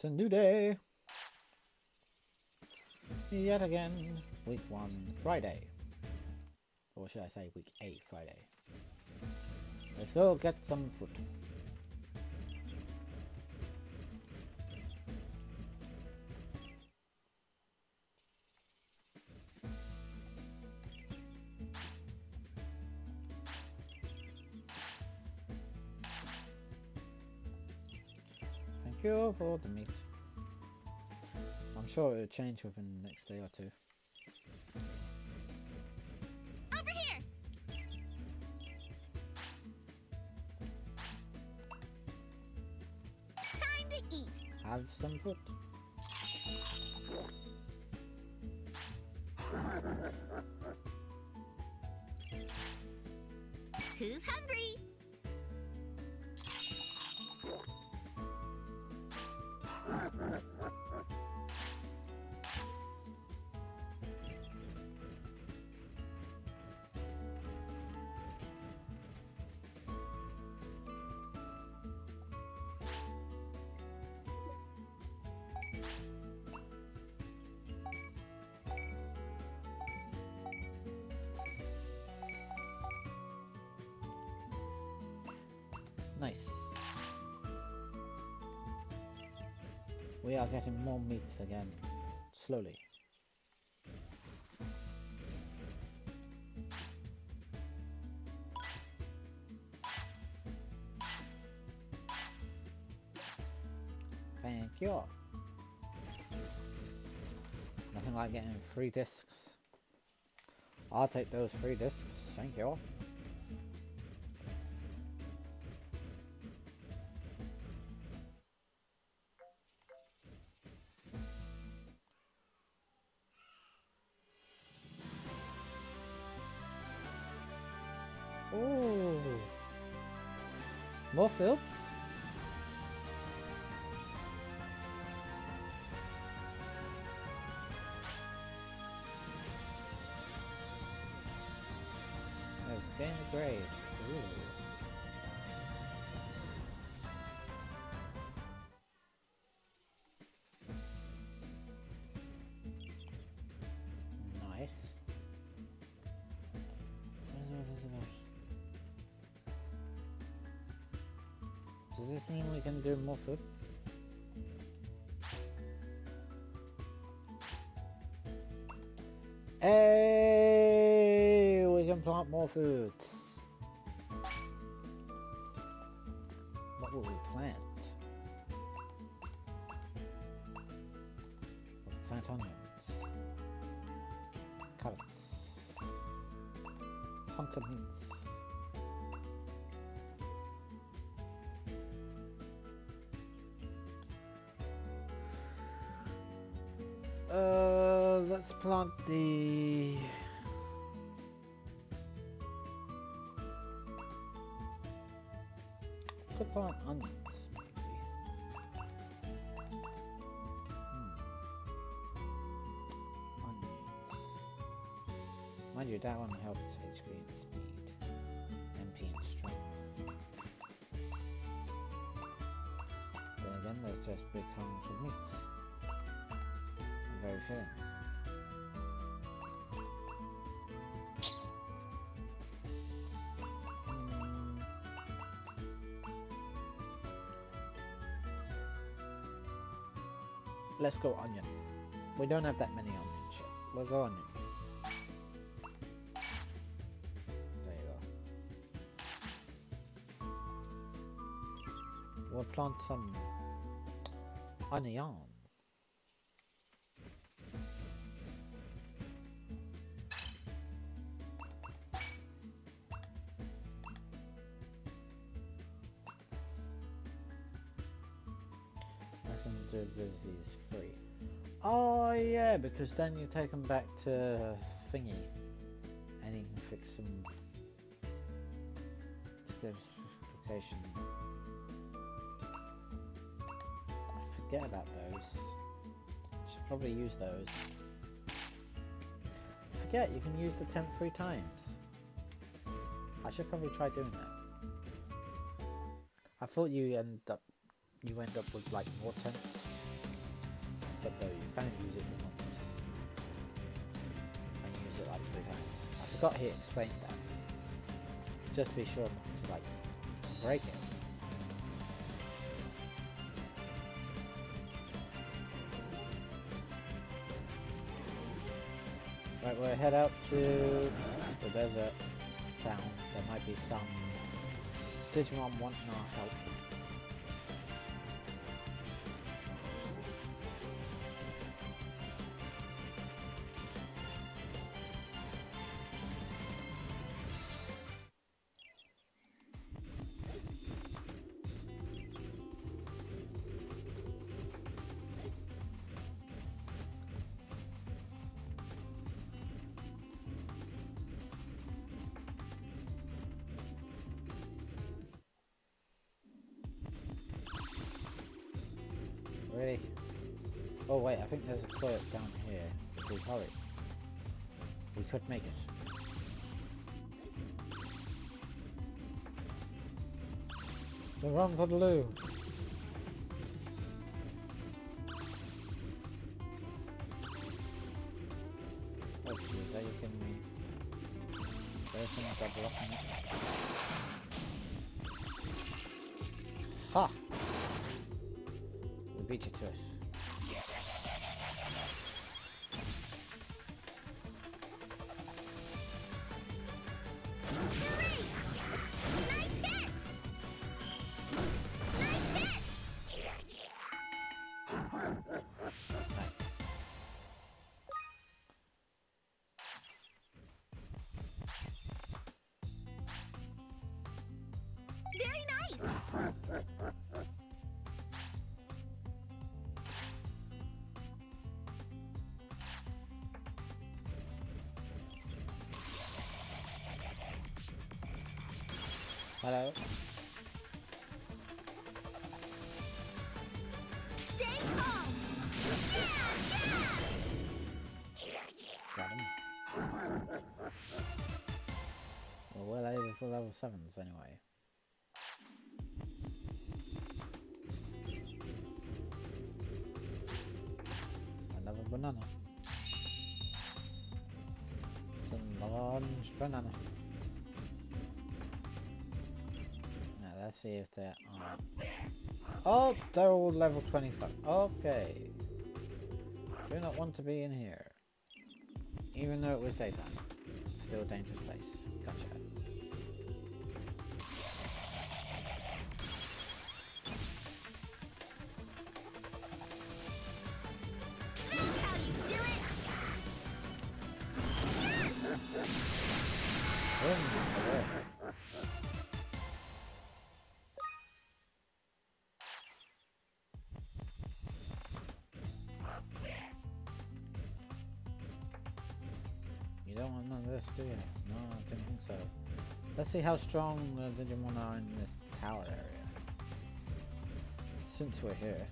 It's a new day. Yet again, week one, Friday. Or should I say week eight, Friday. Let's go get some food. Change within the next day or two. Over here. Time to eat. Have some food. We are getting more meats again. Slowly. Thank you. Nothing like getting free discs. I'll take those free discs. Thank you. More more food? Hey, we can plant more foods. What will we plant? We'll plant onions, carrots, pumpkin beans. Let's plant the. Could plant onions, maybe. Hmm. Onions. Mind you, that one helps HP and speed, MP and strength. Then again, there's just big hunks of meat very fair. Let's go onion. We don't have that many onions yet. We'll go onion. There you go. We'll plant some onion. Because then you take them back to Thingy, and you can fix some specification. Forget about those. Should probably use those. Forget you can use the tent three times. I should probably try doing that. I thought you end up you end up with like more tents. But no, you can't use it times. here explained that. Just be sure not to like break it. Right, we'll head out to the desert town. There might be some Digimon wanting our help. Really? Oh wait, I think there's a toilet down here. If we. We could make it. Then run for the loo. Stay calm. Yeah, yeah. Got him. well, we're level for level sevens anyway. Another banana. Some orange banana. See if they're Oh, they're all level 25. Okay. Do not want to be in here. Even though it was daytime. Still a dangerous place. See how strong the Digimon are in this tower area. Since we're here.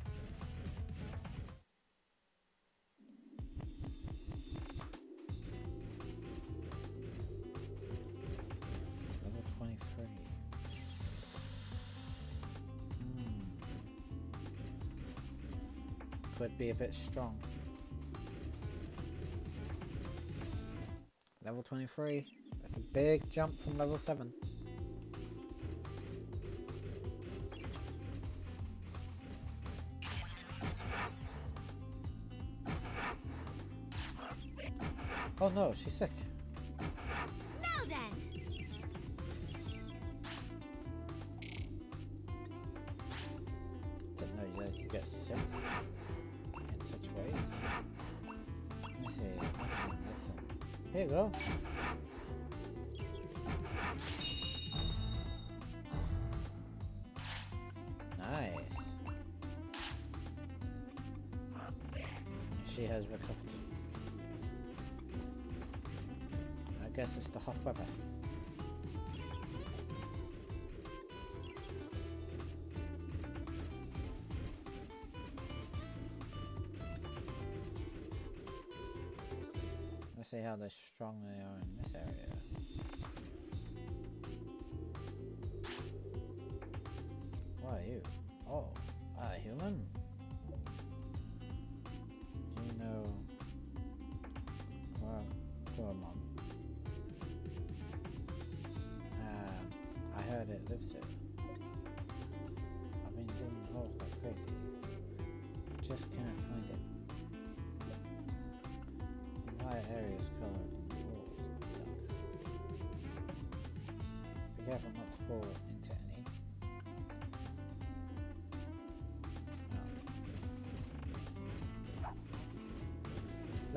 Level 23. Hmm. Could be a bit strong. Level 23. Big jump from level 7. Oh no, she's sick.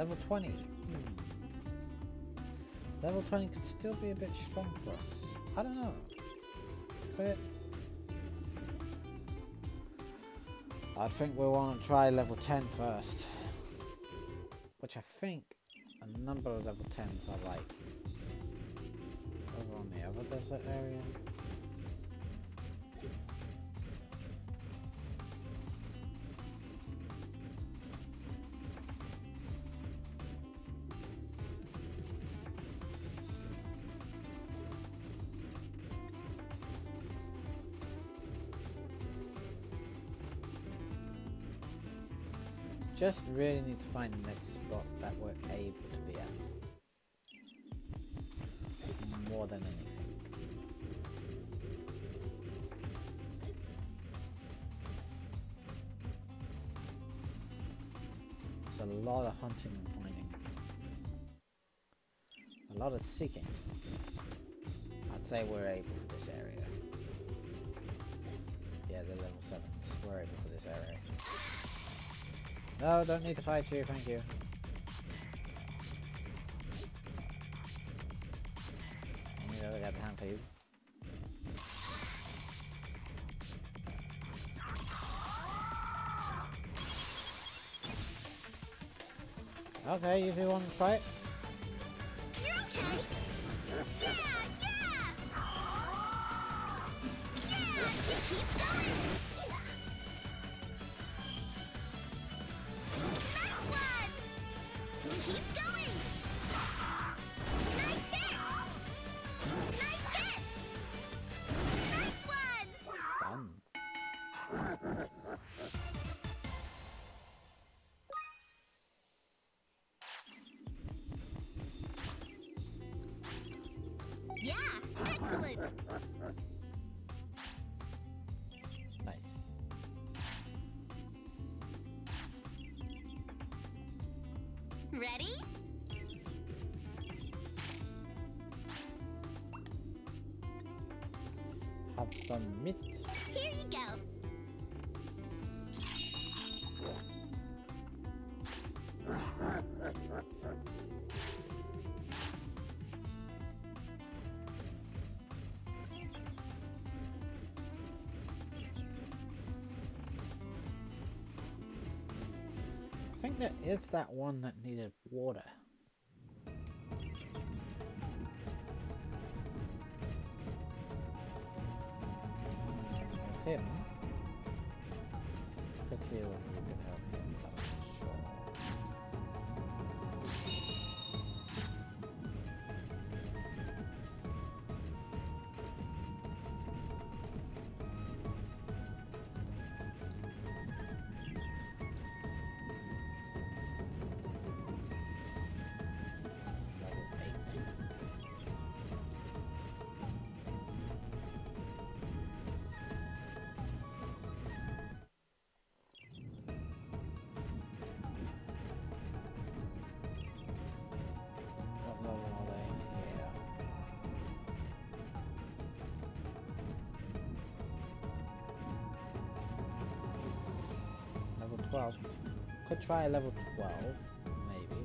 Level 20. Hmm. Level 20 could still be a bit strong for us. I don't know. Could it? I think we want to try level 10 first. Which I think a number of level 10s are like over on the other desert area. Just really need to find the next spot that we're able to be at. More than anything. A lot of hunting and finding. A lot of seeking. I'd say we're able for this area. Yeah, the level 7s. We're able for this area. No, don't need to fight you, thank you. Got time for you? Okay, you want to it. Think there is that one that needed water. Try level 12, maybe.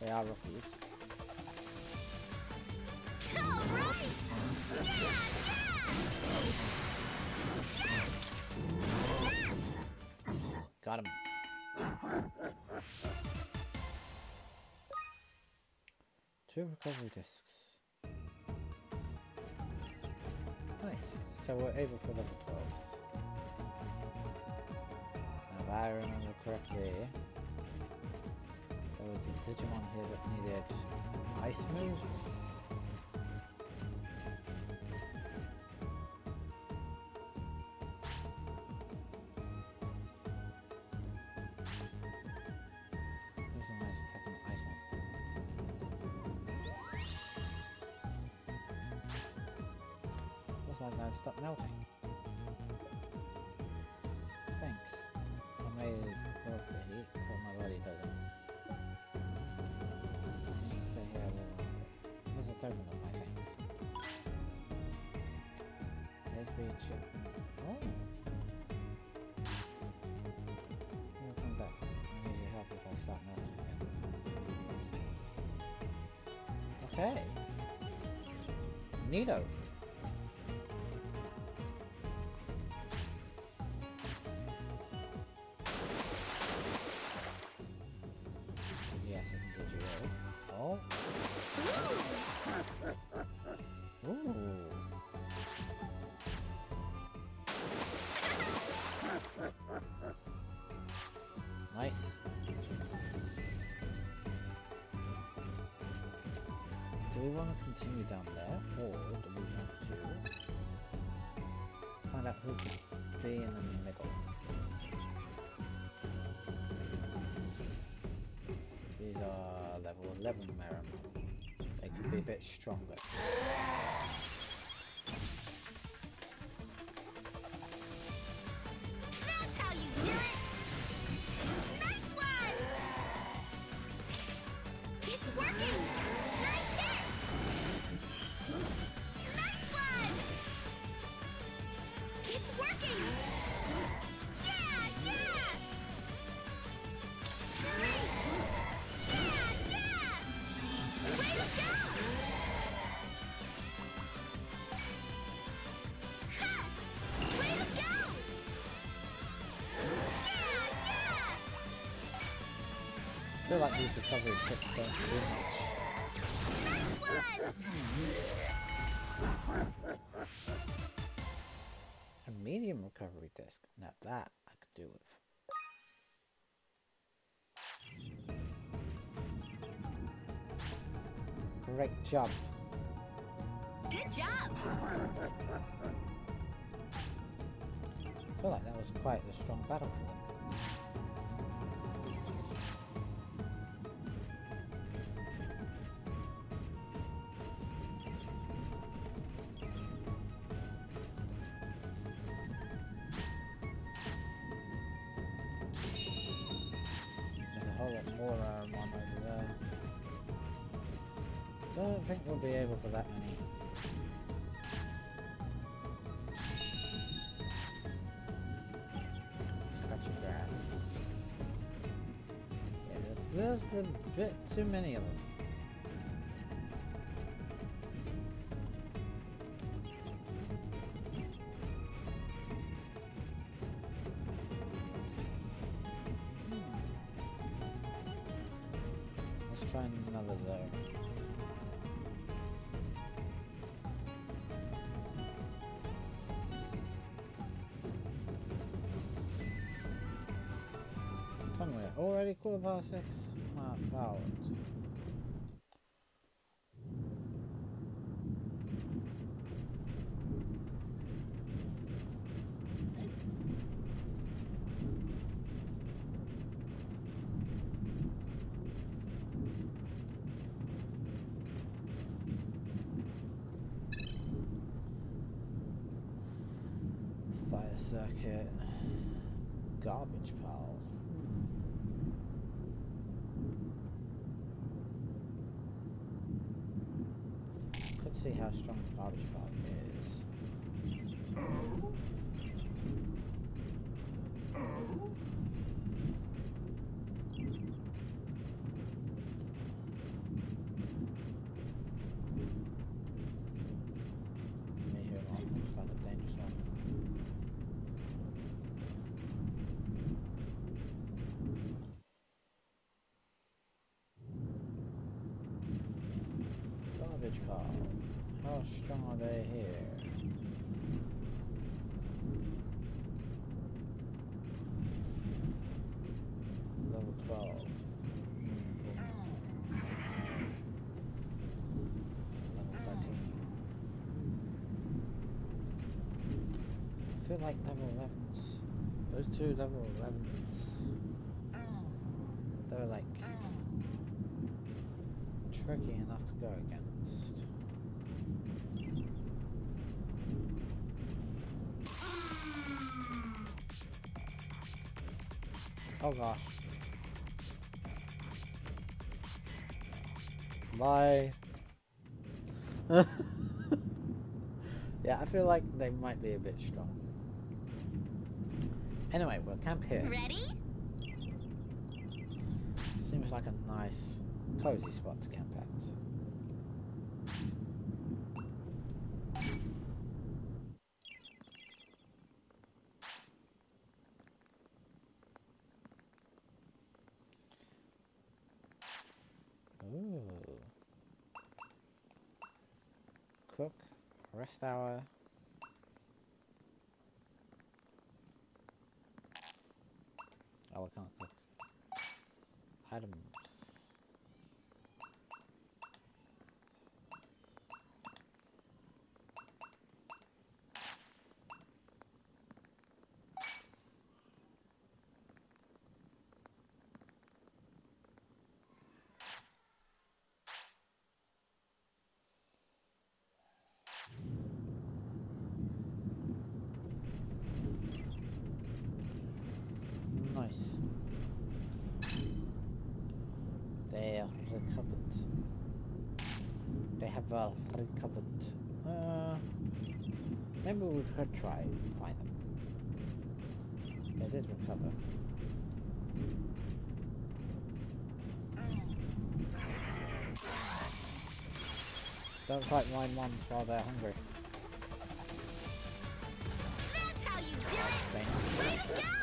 They are rookies. Got him. Two recovery discs. So we're able for level 12s. Now if I remember correctly, there was a Digimon here that needed Ice Move. Okay. Neato. Stronger. I feel like these recovery tips don't do much. A medium recovery disc. Now that I could do with. Great job. Good job. I feel like that was quite a strong battle bit too many of them. Hmm. Let's try another already quarter past six. Garbage pile. How strong are they here? Level 12. Level 13. I feel like level 11s. Those two level 11s. They're like tricky enough to go against. Oh gosh. Bye. yeah, I feel like they might be a bit strong. Anyway, we'll camp here. Ready? Seems like a nice, cozy spot to camp at. Ooh. Cook, rest hour. Oh, I can't cook. Items. Nice. They are recovered. They have uh, recovered. Uh, maybe we could try and find them. They did recover. Don't fight mine ones while they're hungry. That's how you do it. Way to go!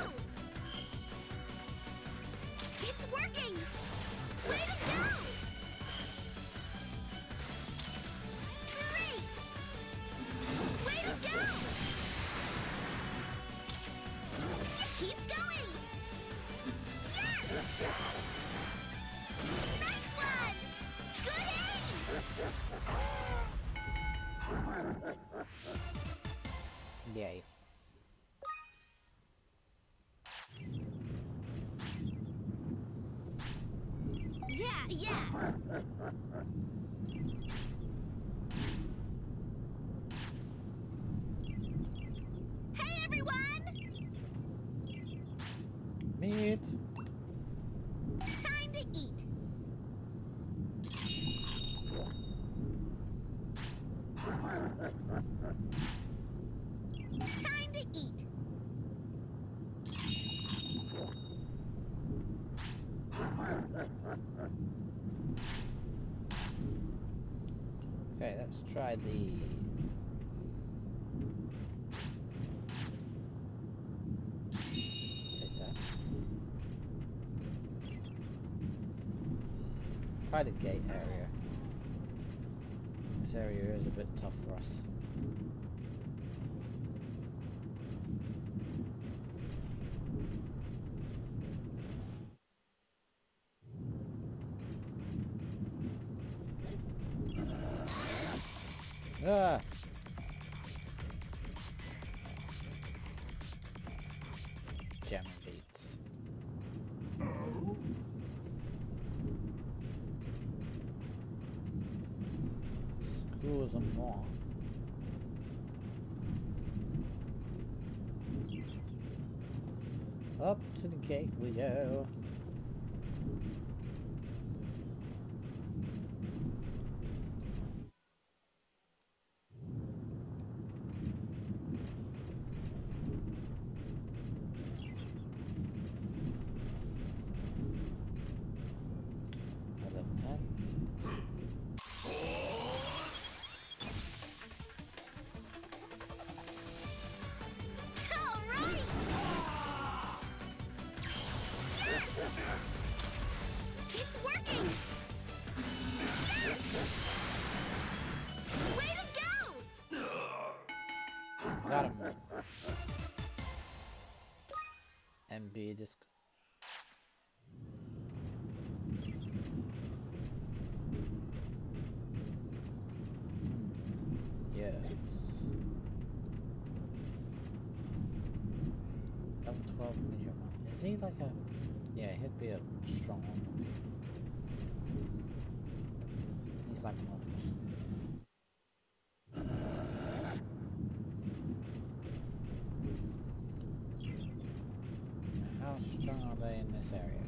Let's try the. Take that. Try the gate area. This area is a bit tough for us. Ah! Jamming beats. Screws and more. Up to the gate we go. Got him. MB disc. Hmm. Yeah. Level 12 medium. Is he like a. Yeah, he'd be a strong one. He's like an. How strong are they in this area?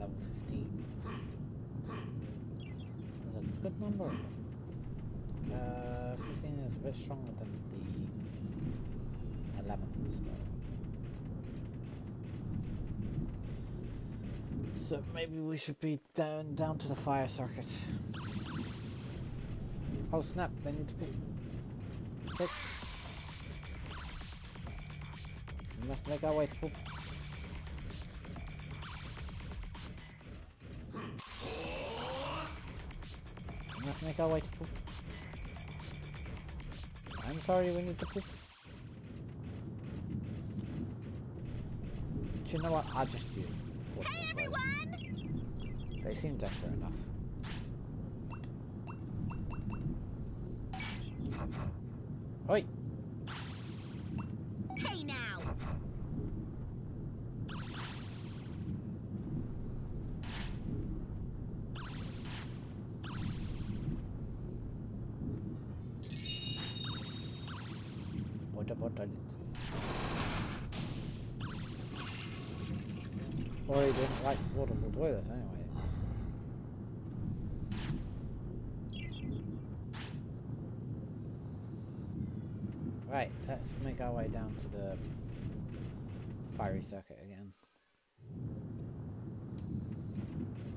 Level 15. That's a good number. Uh, 15 is a bit stronger than the 11 though. So maybe we should be down down to the fire circuit. Oh snap! They need to be. Pick. We must make our way through. We must make our way poop. I'm sorry, we need to poop. But you know what? I'll just do it. Hey, everyone! They seem desperate enough. Oi! Hey, now! Water bottle. Or he didn't like portable toilets anyway. Right, let's make our way down to the fiery circuit again.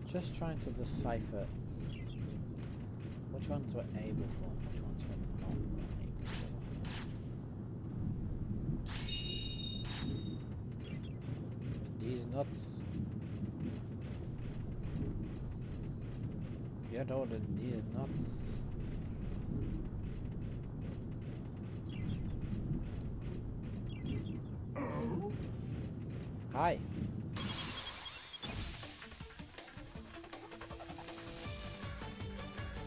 Just trying to decipher which ones we're able for and which ones we're not able for. These nuts. Get of these nuts. Hi.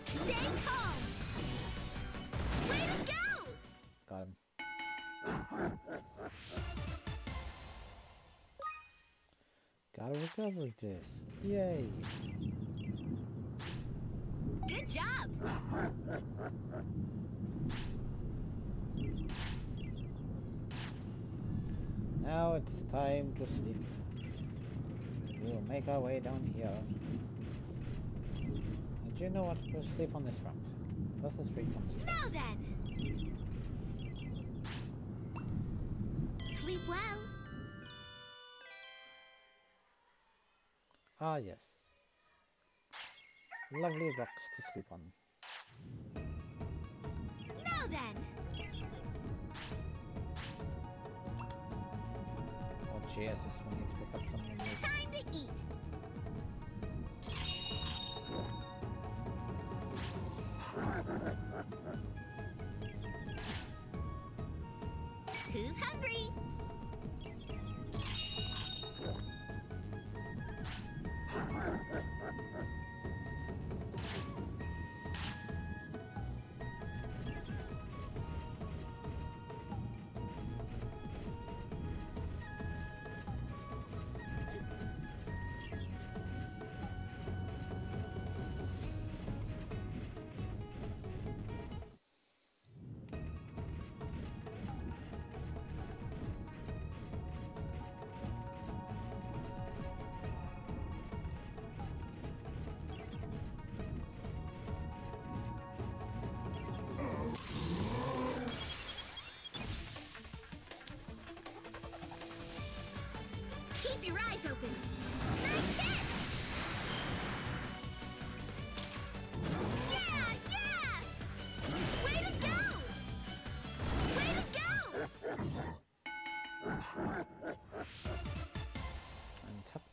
Stay calm. Way to go. Got him. Got a recovery disc. Yay. Good job. Now it's time to sleep. We'll make our way down here. Did you know what? We'll sleep on this ramp. Plus the street on this Now then. Sleep well. Ah, yes. Lovely rocks to sleep on. Now then. Jesus, we need to pick up some of. Time to eat. Who's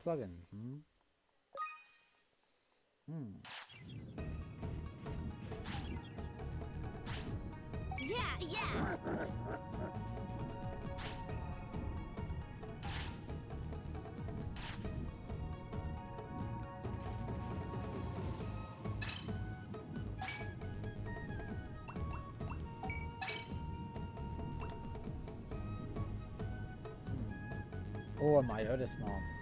plugin. Hmm. Hmm. Yeah, yeah! Oh, my Otis mom.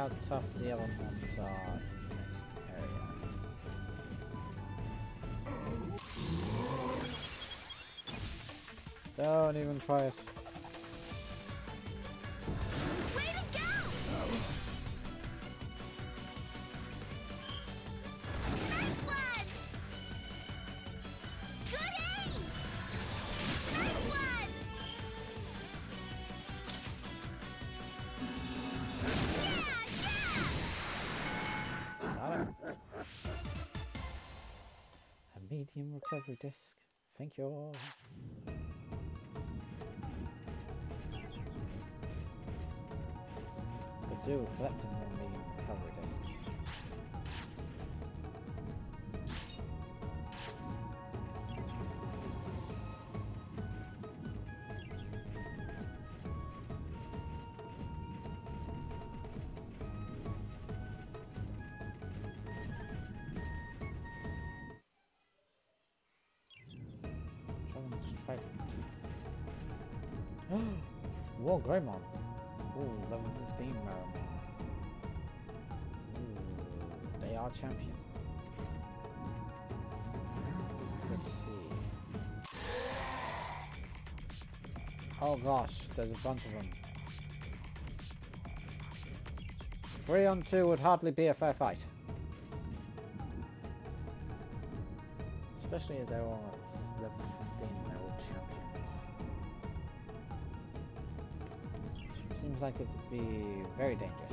How tough the other ones are in the next area. Don't even try us. Disc. Thank you. Could do collecting Okay. Whoa, Greymon. Ooh, level 15 Meramon. they are champion. Let's see. Oh gosh, there's a bunch of them. Three on two would hardly be a fair fight. Especially if they're all It could be very dangerous.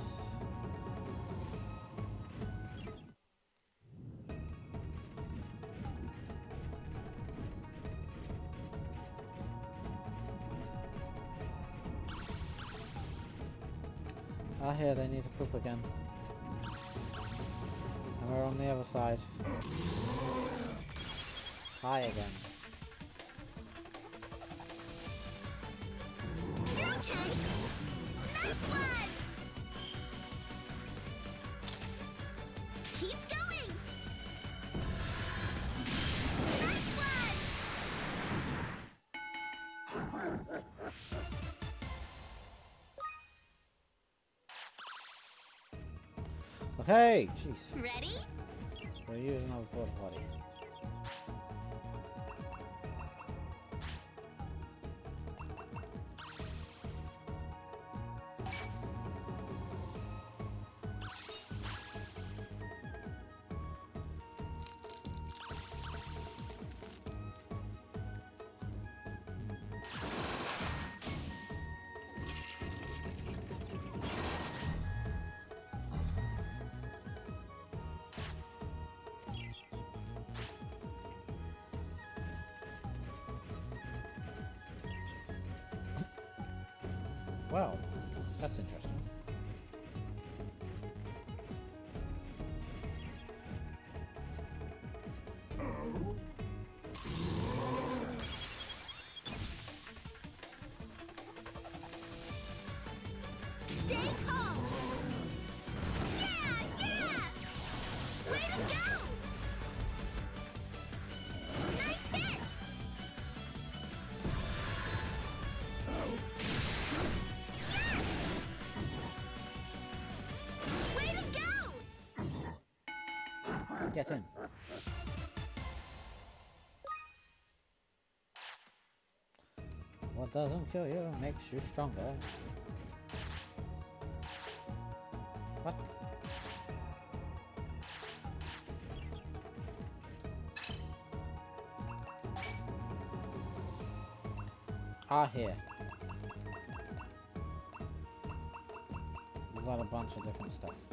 Hey! Jeez. Ready? We're using our porta potty. Wow, that's interesting. What doesn't kill you makes you stronger. What? Ah, here. We've got a bunch of different stuff.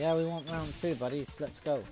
Yeah, we want round two, buddies. Let's go.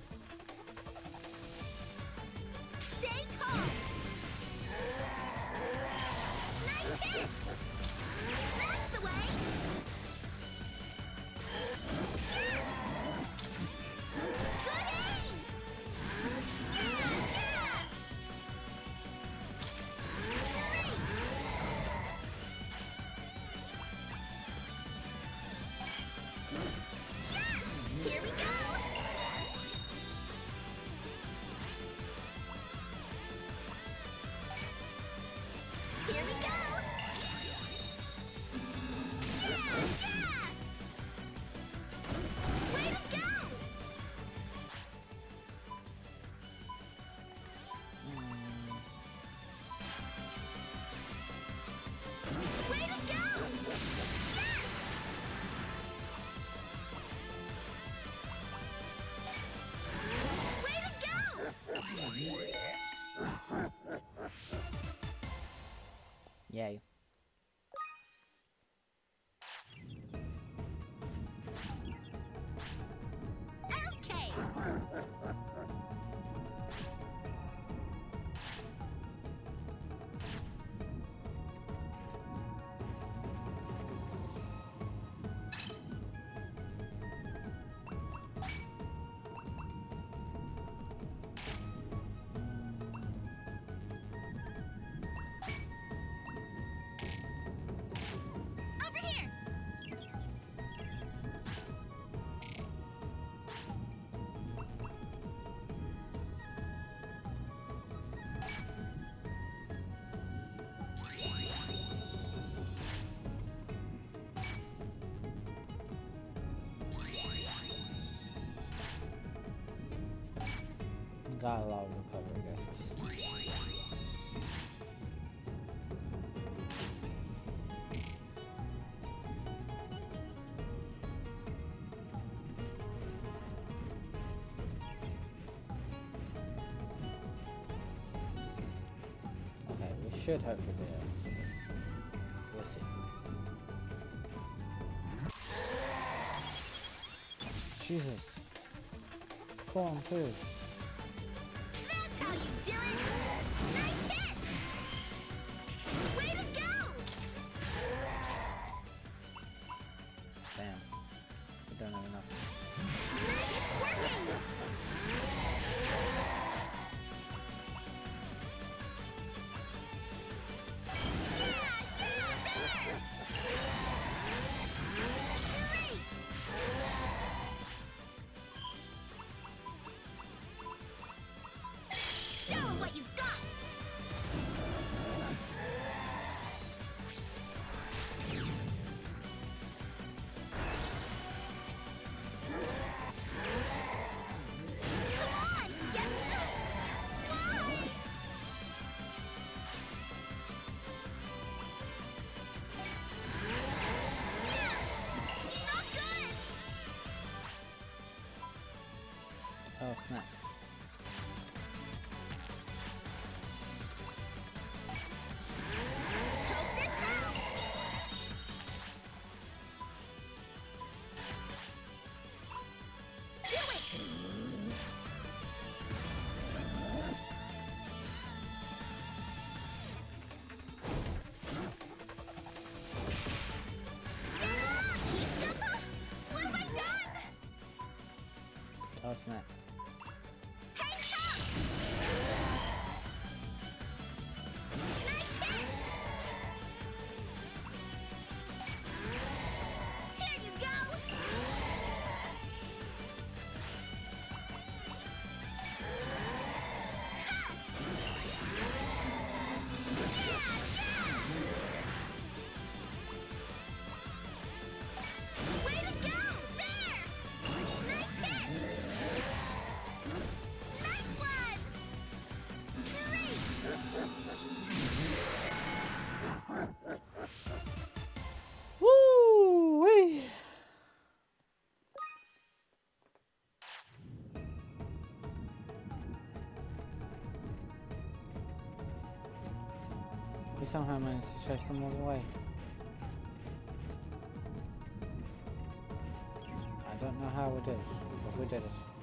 Okay, we should hopefully be able to this. We'll see. Jesus. Come on, please. Somehow managed to chase them all away. I don't know how we did it, but we did it.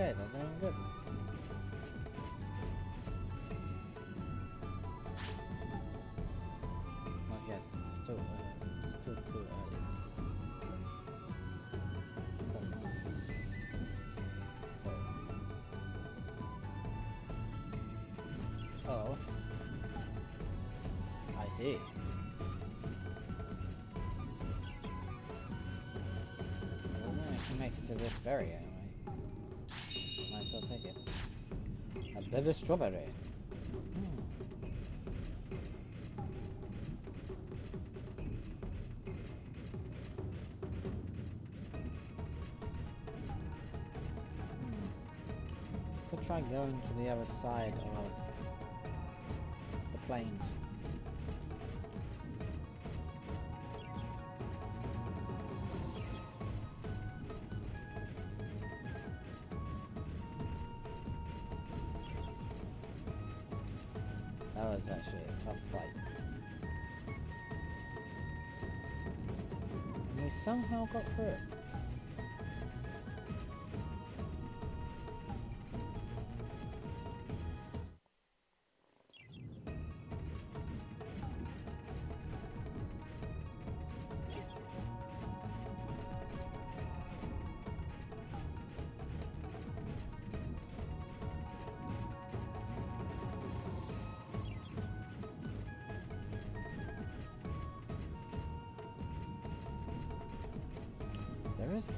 Okay, doing good. Uh. Oh. I see. Then I can make it to this berry A baby strawberry. Could try going to the other side of the plains. Somehow got through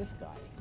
this guy.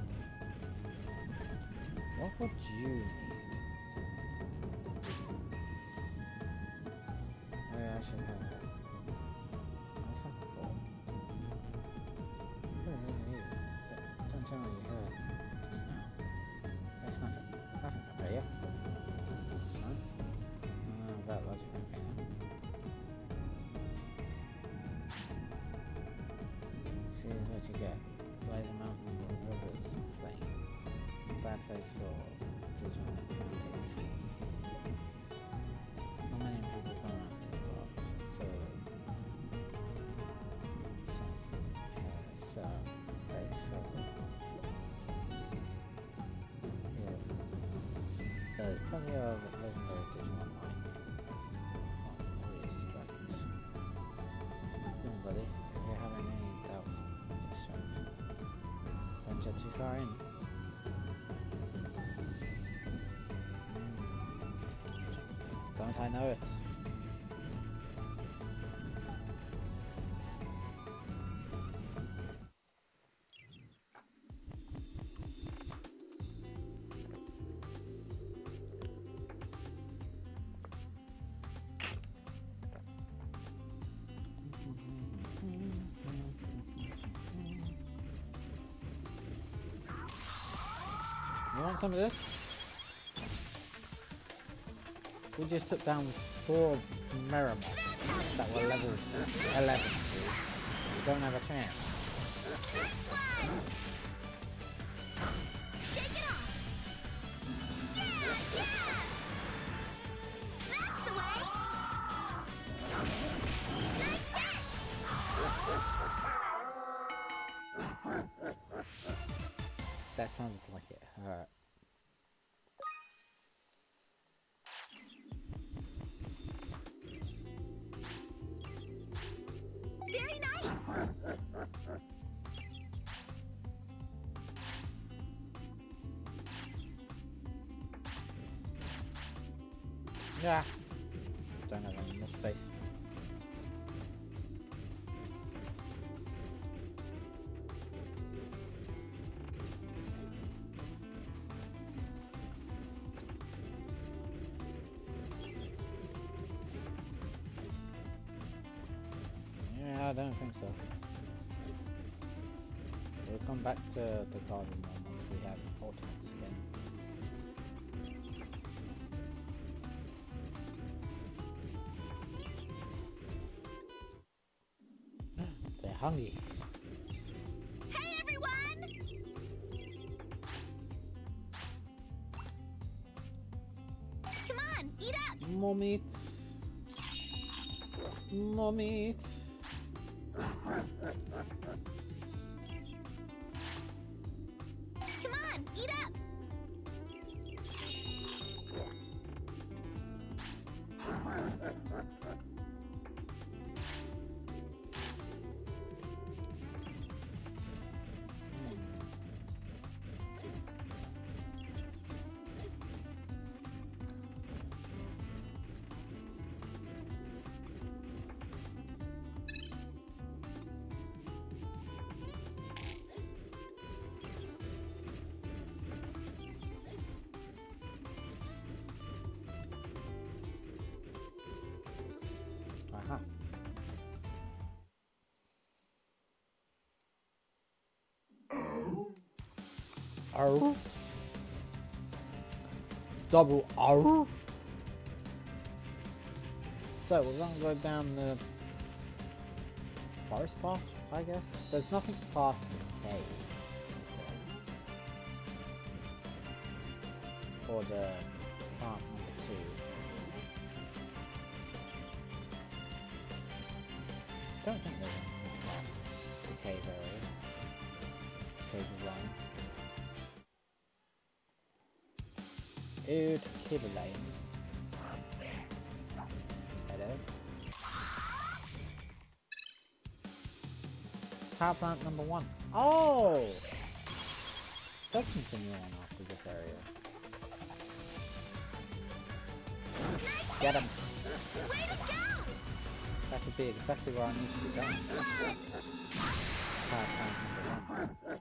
There's plenty of legendary Digimon line. Oh, Dragons. Listen, buddy, if you have any doubts strength, don't get too far in. Don't I know it? You want some of this? We just took down four Meramon that were level 11. We don't have a chance. Don't have space. Yeah, I don't think so. We'll come back to the garden hungry. Hey everyone! Come on, eat up! More meat. More meat. Arr. Double arr. So we're gonna go down the forest path, I guess. There's nothing past the cave. Or the Power plant number one. Oh! Does continue on after this area. Get him! That would be exactly where I need to be going. Power plant number one.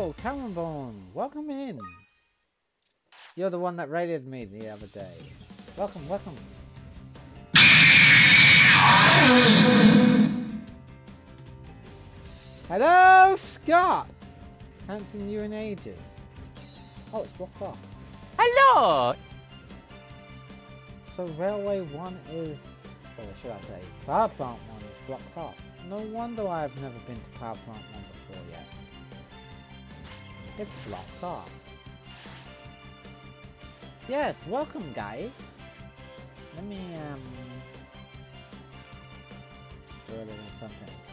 Yeah! Oh, Cameron Bone, welcome in. You're the one that raided me the other day. Welcome, welcome. Hello, Scott. Haven't seen you in ages. Oh, it's blocked off. Hello! So Railway 1 is, or should I say, Power Plant 1 is blocked off. No wonder I've never been to Power Plant 1 It's blocked off. Yes, welcome guys. Let me, um, throw it in something.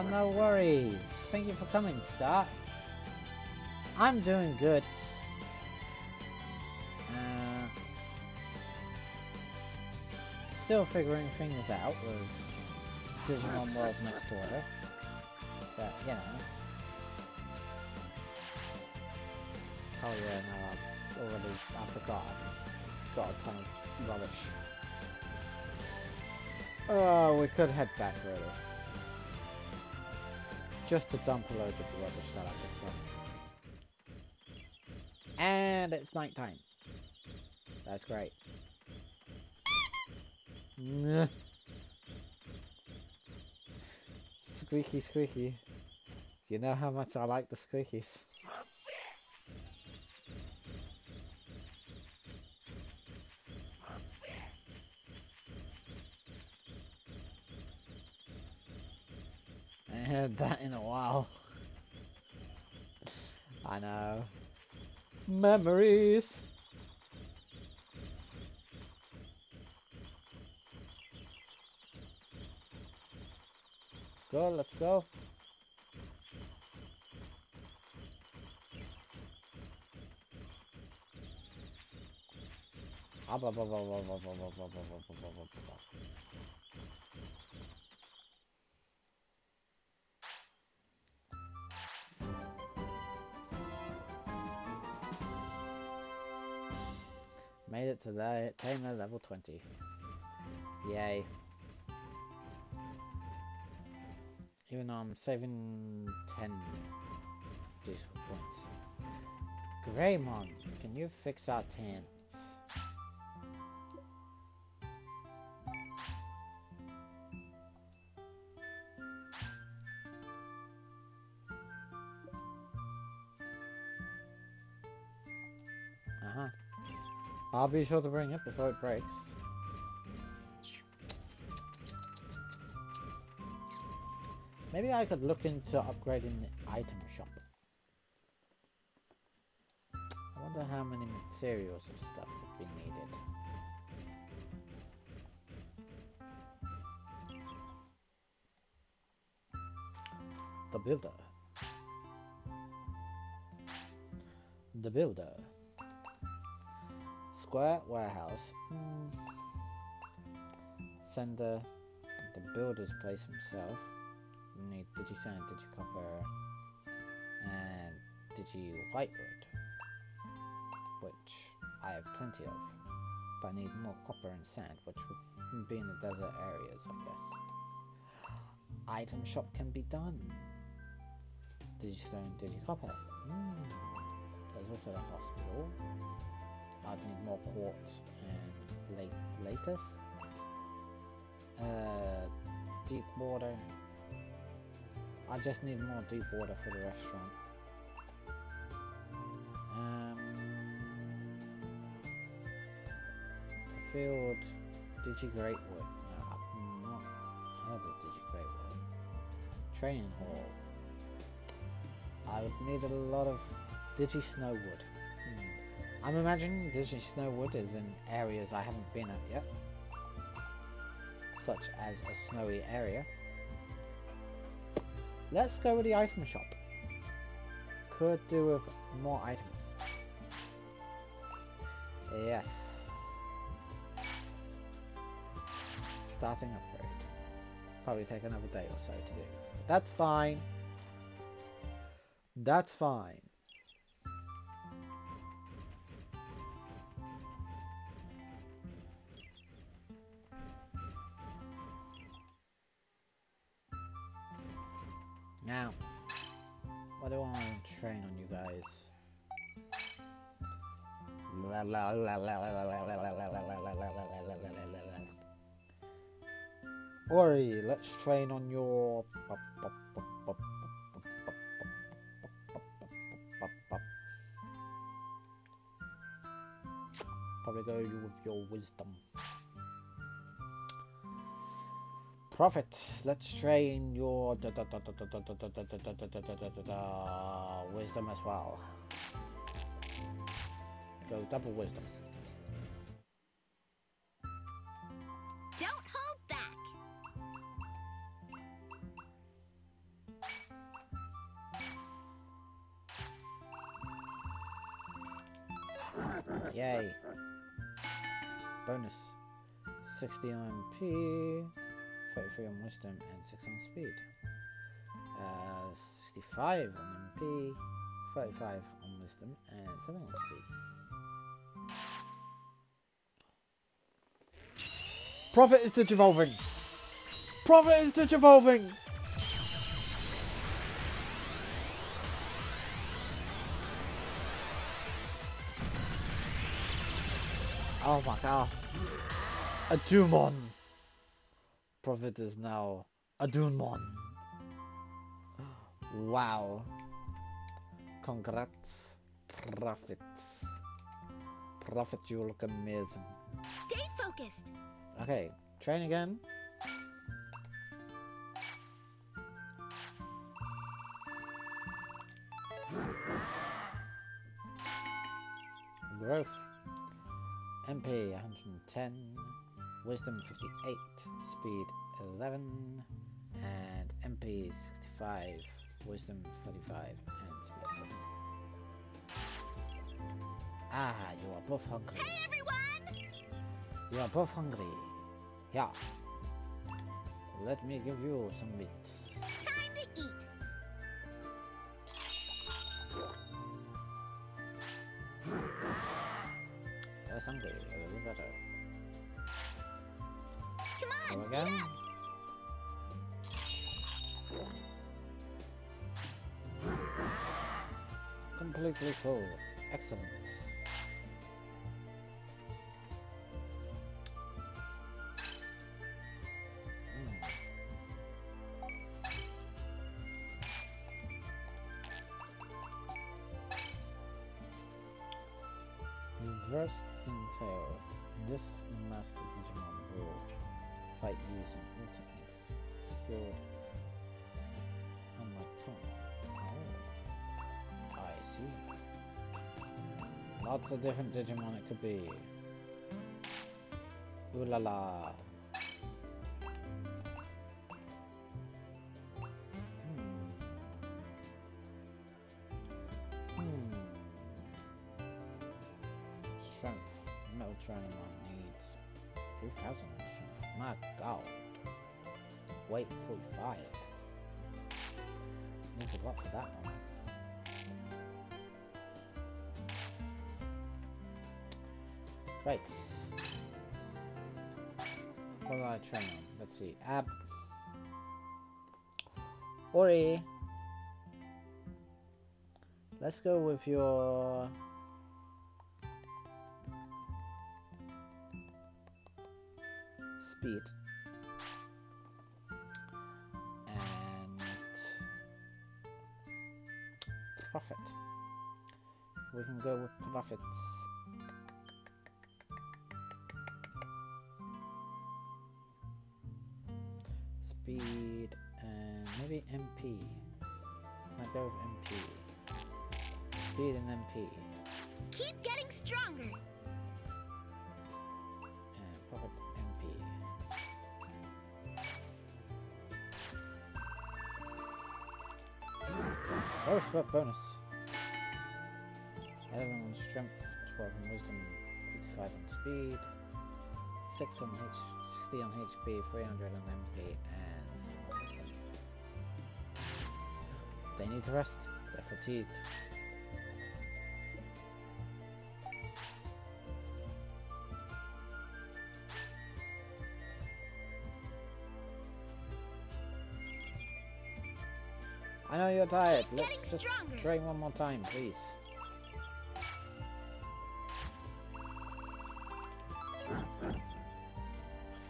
Oh, no worries. Thank you for coming, Scott. I'm doing good. Uh, still figuring things out with Digimon World Next Order. But, you know. Oh yeah, no, I've already, I forgot. Got a ton of rubbish. Oh, we could head back really. Just to dump a load of the rubbish that I picked up. And it's night time. That's great. Squeaky, squeaky. You know how much I like the squeakies. I ain't heard that in a while. I know. Memories. Let's go, let's go. Ah, the Tamer level 20. Yay. Even though I'm saving 10 useful points. Greymon, can you fix our tents? I'll be sure to bring it before it breaks. Maybe I could look into upgrading the item shop. I wonder how many materials of stuff would be needed. The builder. The builder. Square warehouse. Hmm. Sender. The builder's place himself. We need Digisand, Digicopper, and Digi Whitewood, which I have plenty of. But I need more copper and sand, which would be in the desert areas, I guess. item shop can be done? Digistone, Digicopper. Hmm. There's also the hospital. I'd need more quartz and late latest. Uh, deep water. I just need more deep water for the restaurant. Um, field Digi Greatwood. No, I've not heard of Digi Greatwood. Training hall. I would need a lot of Digi Snowwood. Hmm. I'm imagining Digi Snowwood is in areas I haven't been at yet, such as a snowy area. Let's go with the item shop. Could do with more items. Yes. Starting upgrade. Probably take another day or so to do. That's fine. That's fine. Now, what do I want to train on you guys? Ori, let's train on your. Probably go with your wisdom. Prophet, let's train your da da da da da da da da da da da da da wisdom as well. Go double wisdom. Don't hold back. Yay. Bonus. 60 on MP, 33 on wisdom, and 6 on speed. Uh, 65 on MP, 35 on wisdom, and 7 on speed. Prophet is digivolving! Prophet is digivolving! Oh my god. A Dumon. Prophet is now a Dumon. Wow. Congrats, Prophet. Prophet, you look amazing. Stay focused. Okay, train again. Growth. MP 110, Wisdom 58, Speed 11, and MP 65, Wisdom 45, and Speed 7. Ah, you are both hungry. Hey, everyone! You are both hungry. Yeah. Let me give you some meat. Time to eat. That's hungry. A little better. Again. Completely full. Excellent. Lots of different Digimon it could be. Ooh la la. Right. What do I train on? Let's see. Ab. Ori. Let's go with your speed and Prophet. We can go with Prophet's. Oh, split bonus. 11 on strength, 12 on wisdom, 55 on speed, 6 on H, 60 on HP, 300 on MP, and they need to rest. They're fatigued. You're tired. Let's just train one more time, please.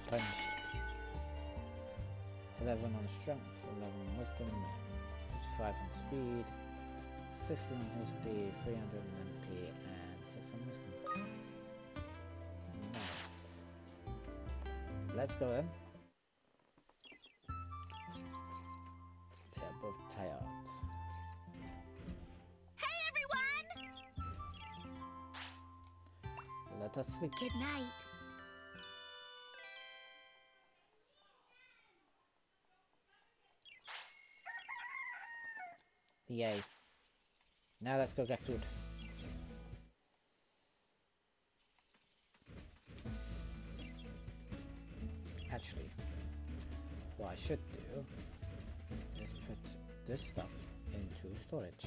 French. 11 on strength, 11 on wisdom, 55 on speed, 16 on HP, 300 on MP, and 6 on wisdom. Nice. Let's go then. Everyone! Sleep. Good night. Yay. Now let's go get food. Actually, what I should do is put this stuff into storage.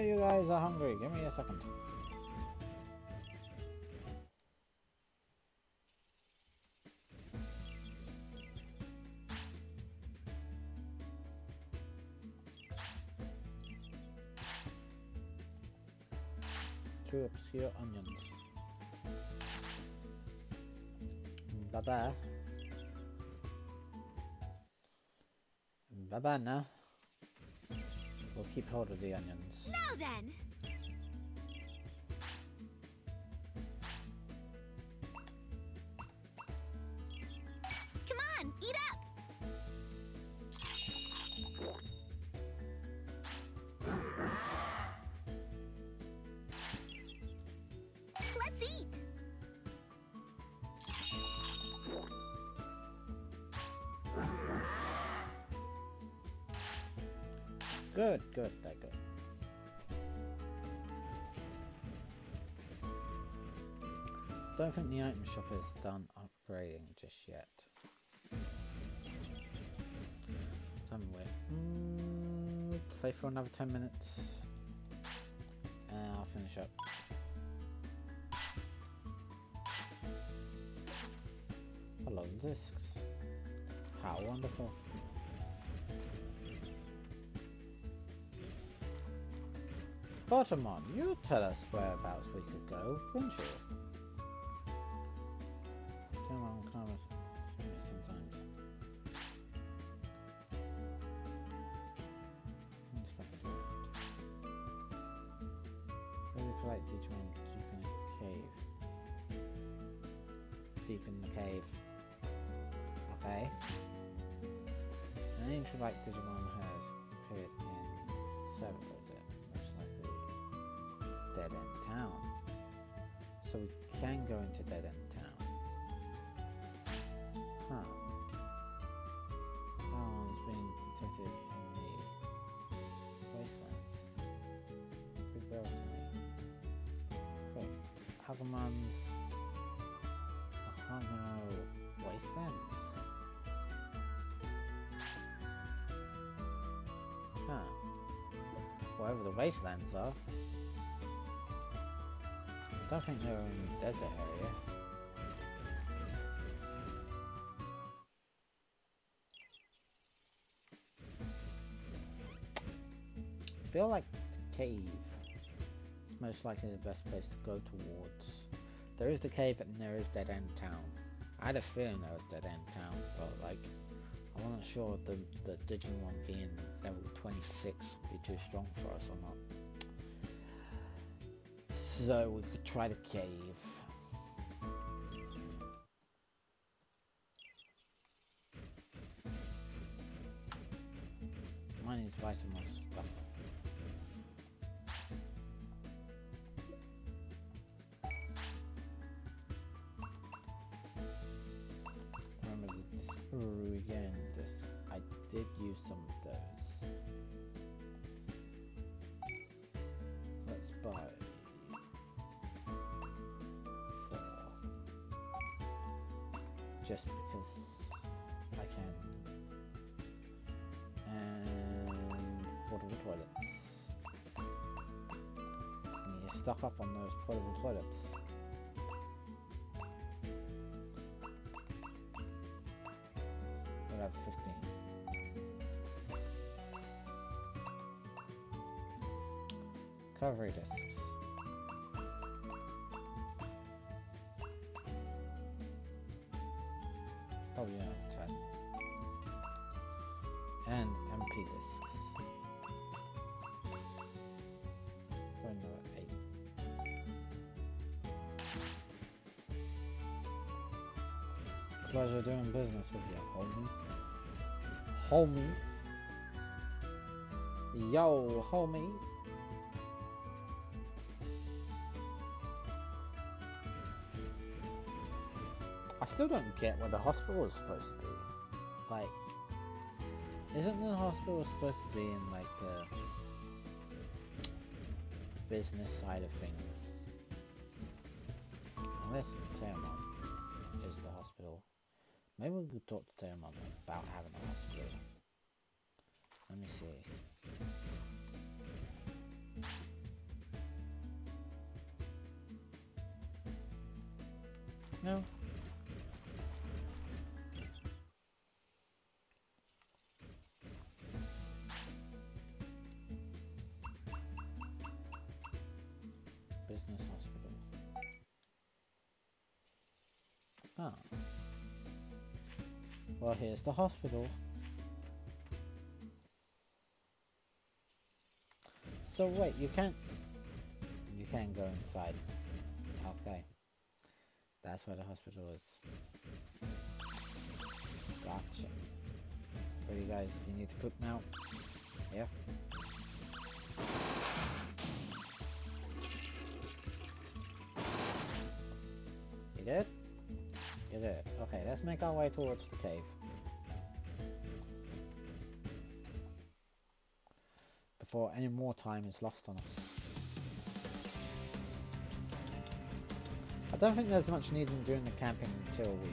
You guys are hungry. Give me a second. Two obscure onions. Bye bye. Bye bye now. Keep hold of the onions. Now then. I don't think the item shop is done upgrading just yet. Time wait. Mm, play for another 10 minutes. And I'll finish up. Hello, discs. How wonderful. Bottomon, you tell us whereabouts we could go, wouldn't you? Are. I don't think they're in the desert area. I feel like the cave is most likely the best place to go towards. There is the cave and there is Dead End Town. I had a feeling there was Dead End Town, but like I wasn't sure the the Digimon being level 26 would be too strong for us or not. So we could try the cave. Portable. We'll have 15. Recovery discs. Pleasure doing business with you, homie. Homie. Yo, homie. I still don't get where the hospital is supposed to be. Like, isn't the hospital supposed to be in like the business side of things? Unless the hospital. Maybe we could talk to Teramon about having a hospital. Well, here's the hospital. So wait, you can't... You can't go inside. Okay. That's where the hospital is. Gotcha. So you guys, you need to poop now? Yeah? Okay, let's make our way towards the cave. Before any more time is lost on us. I don't think there's much need in doing the camping until we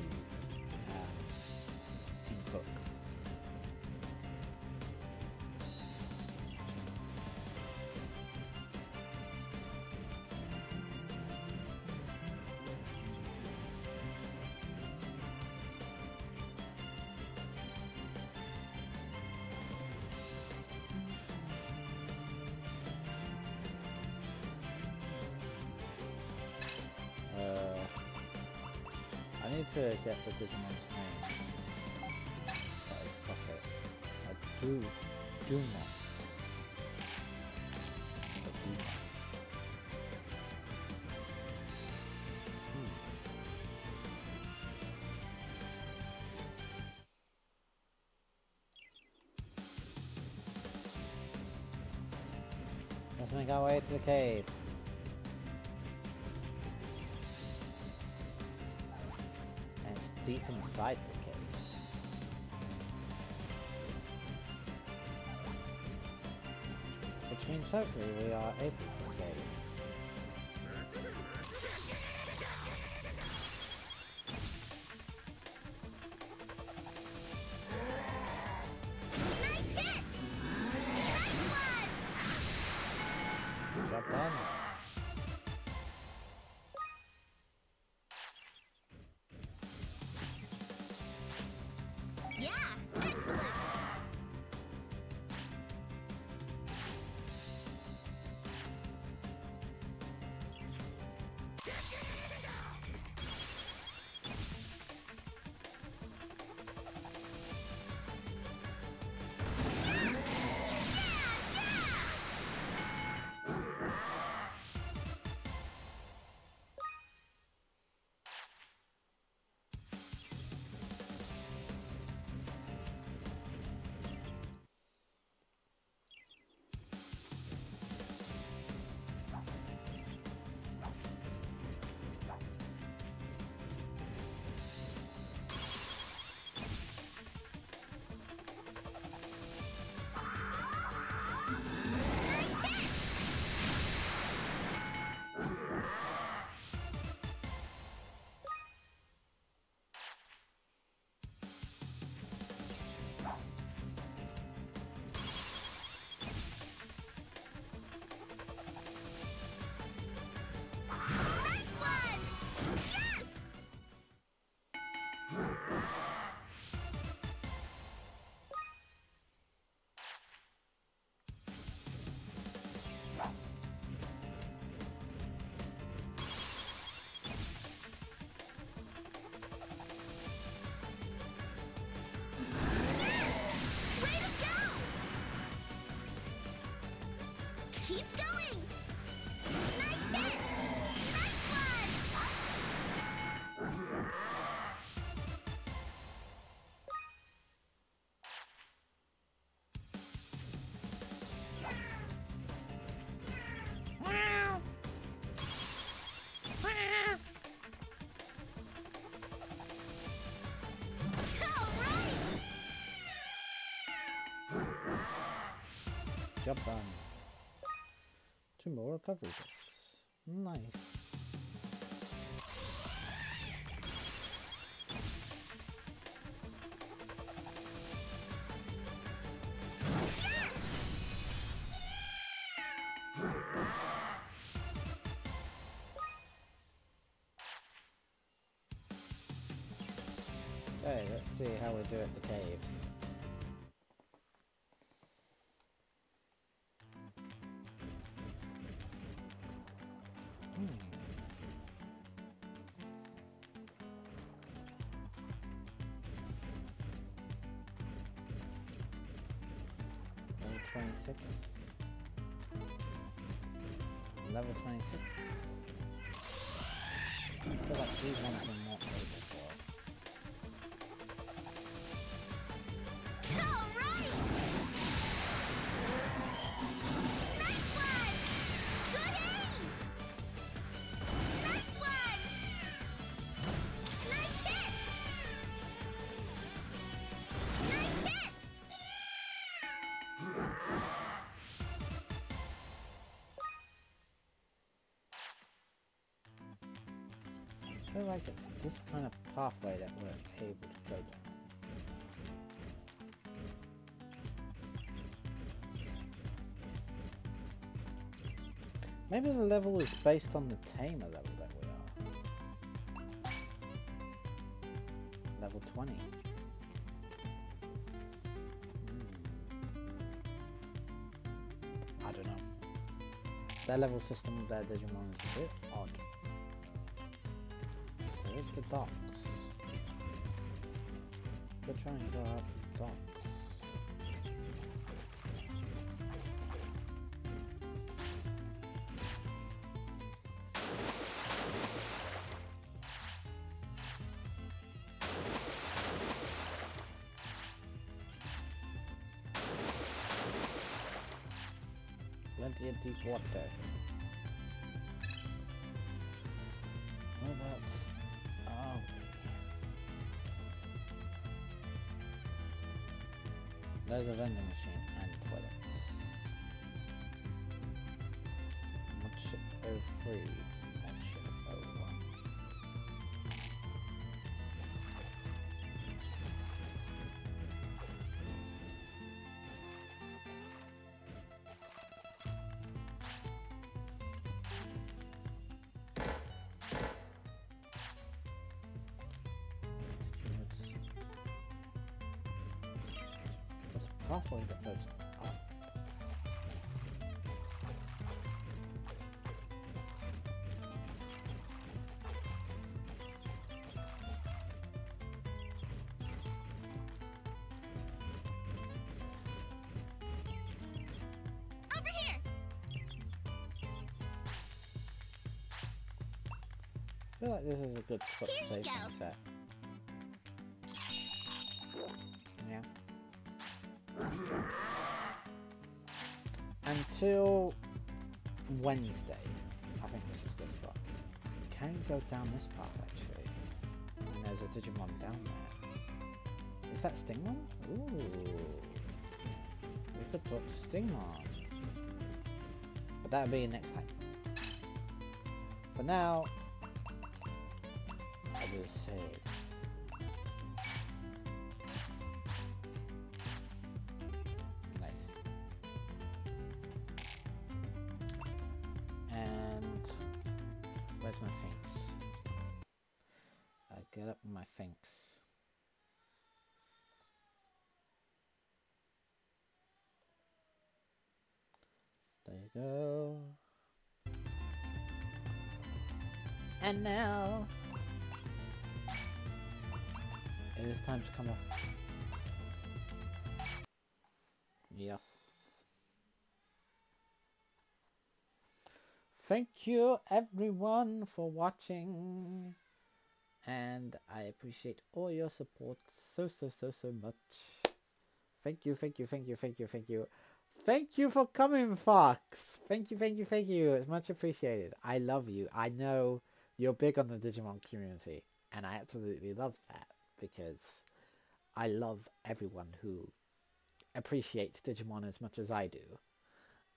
way to the cave. And it's deep inside the cave. Which means hopefully we are able to engage. Keep going! Nice hit! Nice one! All right! Two more recovery. Nice. Okay, let's see how we do at the caves. 26. Level 26. I feel like these ones like it's this kind of pathway that we're able to go down. Maybe the level is based on the tamer level that we are. Level 20. Hmm. I don't know. Their level system of their Digimon is a bit odd. The docks? We're trying to go out the docks. Plenty of deep water. There's a vending There's a pathway that goes up. Over here! I feel like this is a good spot to save go. Until Wednesday, I think this is good spot. You can go down this path actually. And there's a Digimon down there. Is that Stingmon? Ooh. We could talk to Stingmon. But that'll be next time. For now, And now it is time to come off. Yes. Thank you everyone for watching. And I appreciate all your support so, so, so, so much. Thank you, thank you, thank you, thank you, thank you. Thank you for coming, Fox. Thank you, thank you, thank you. It's much appreciated. I love you. I know you're big on the Digimon community, and I absolutely love that because I love everyone who appreciates Digimon as much as I do,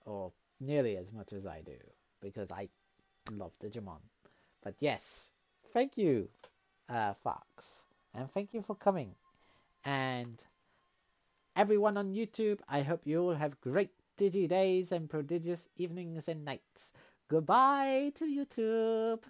or nearly as much as I do, because I love Digimon. But yes, thank you, uh, Fox, and thank you for coming. And everyone on YouTube, I hope you all have great Digi days and prodigious evenings and nights. Goodbye to YouTube.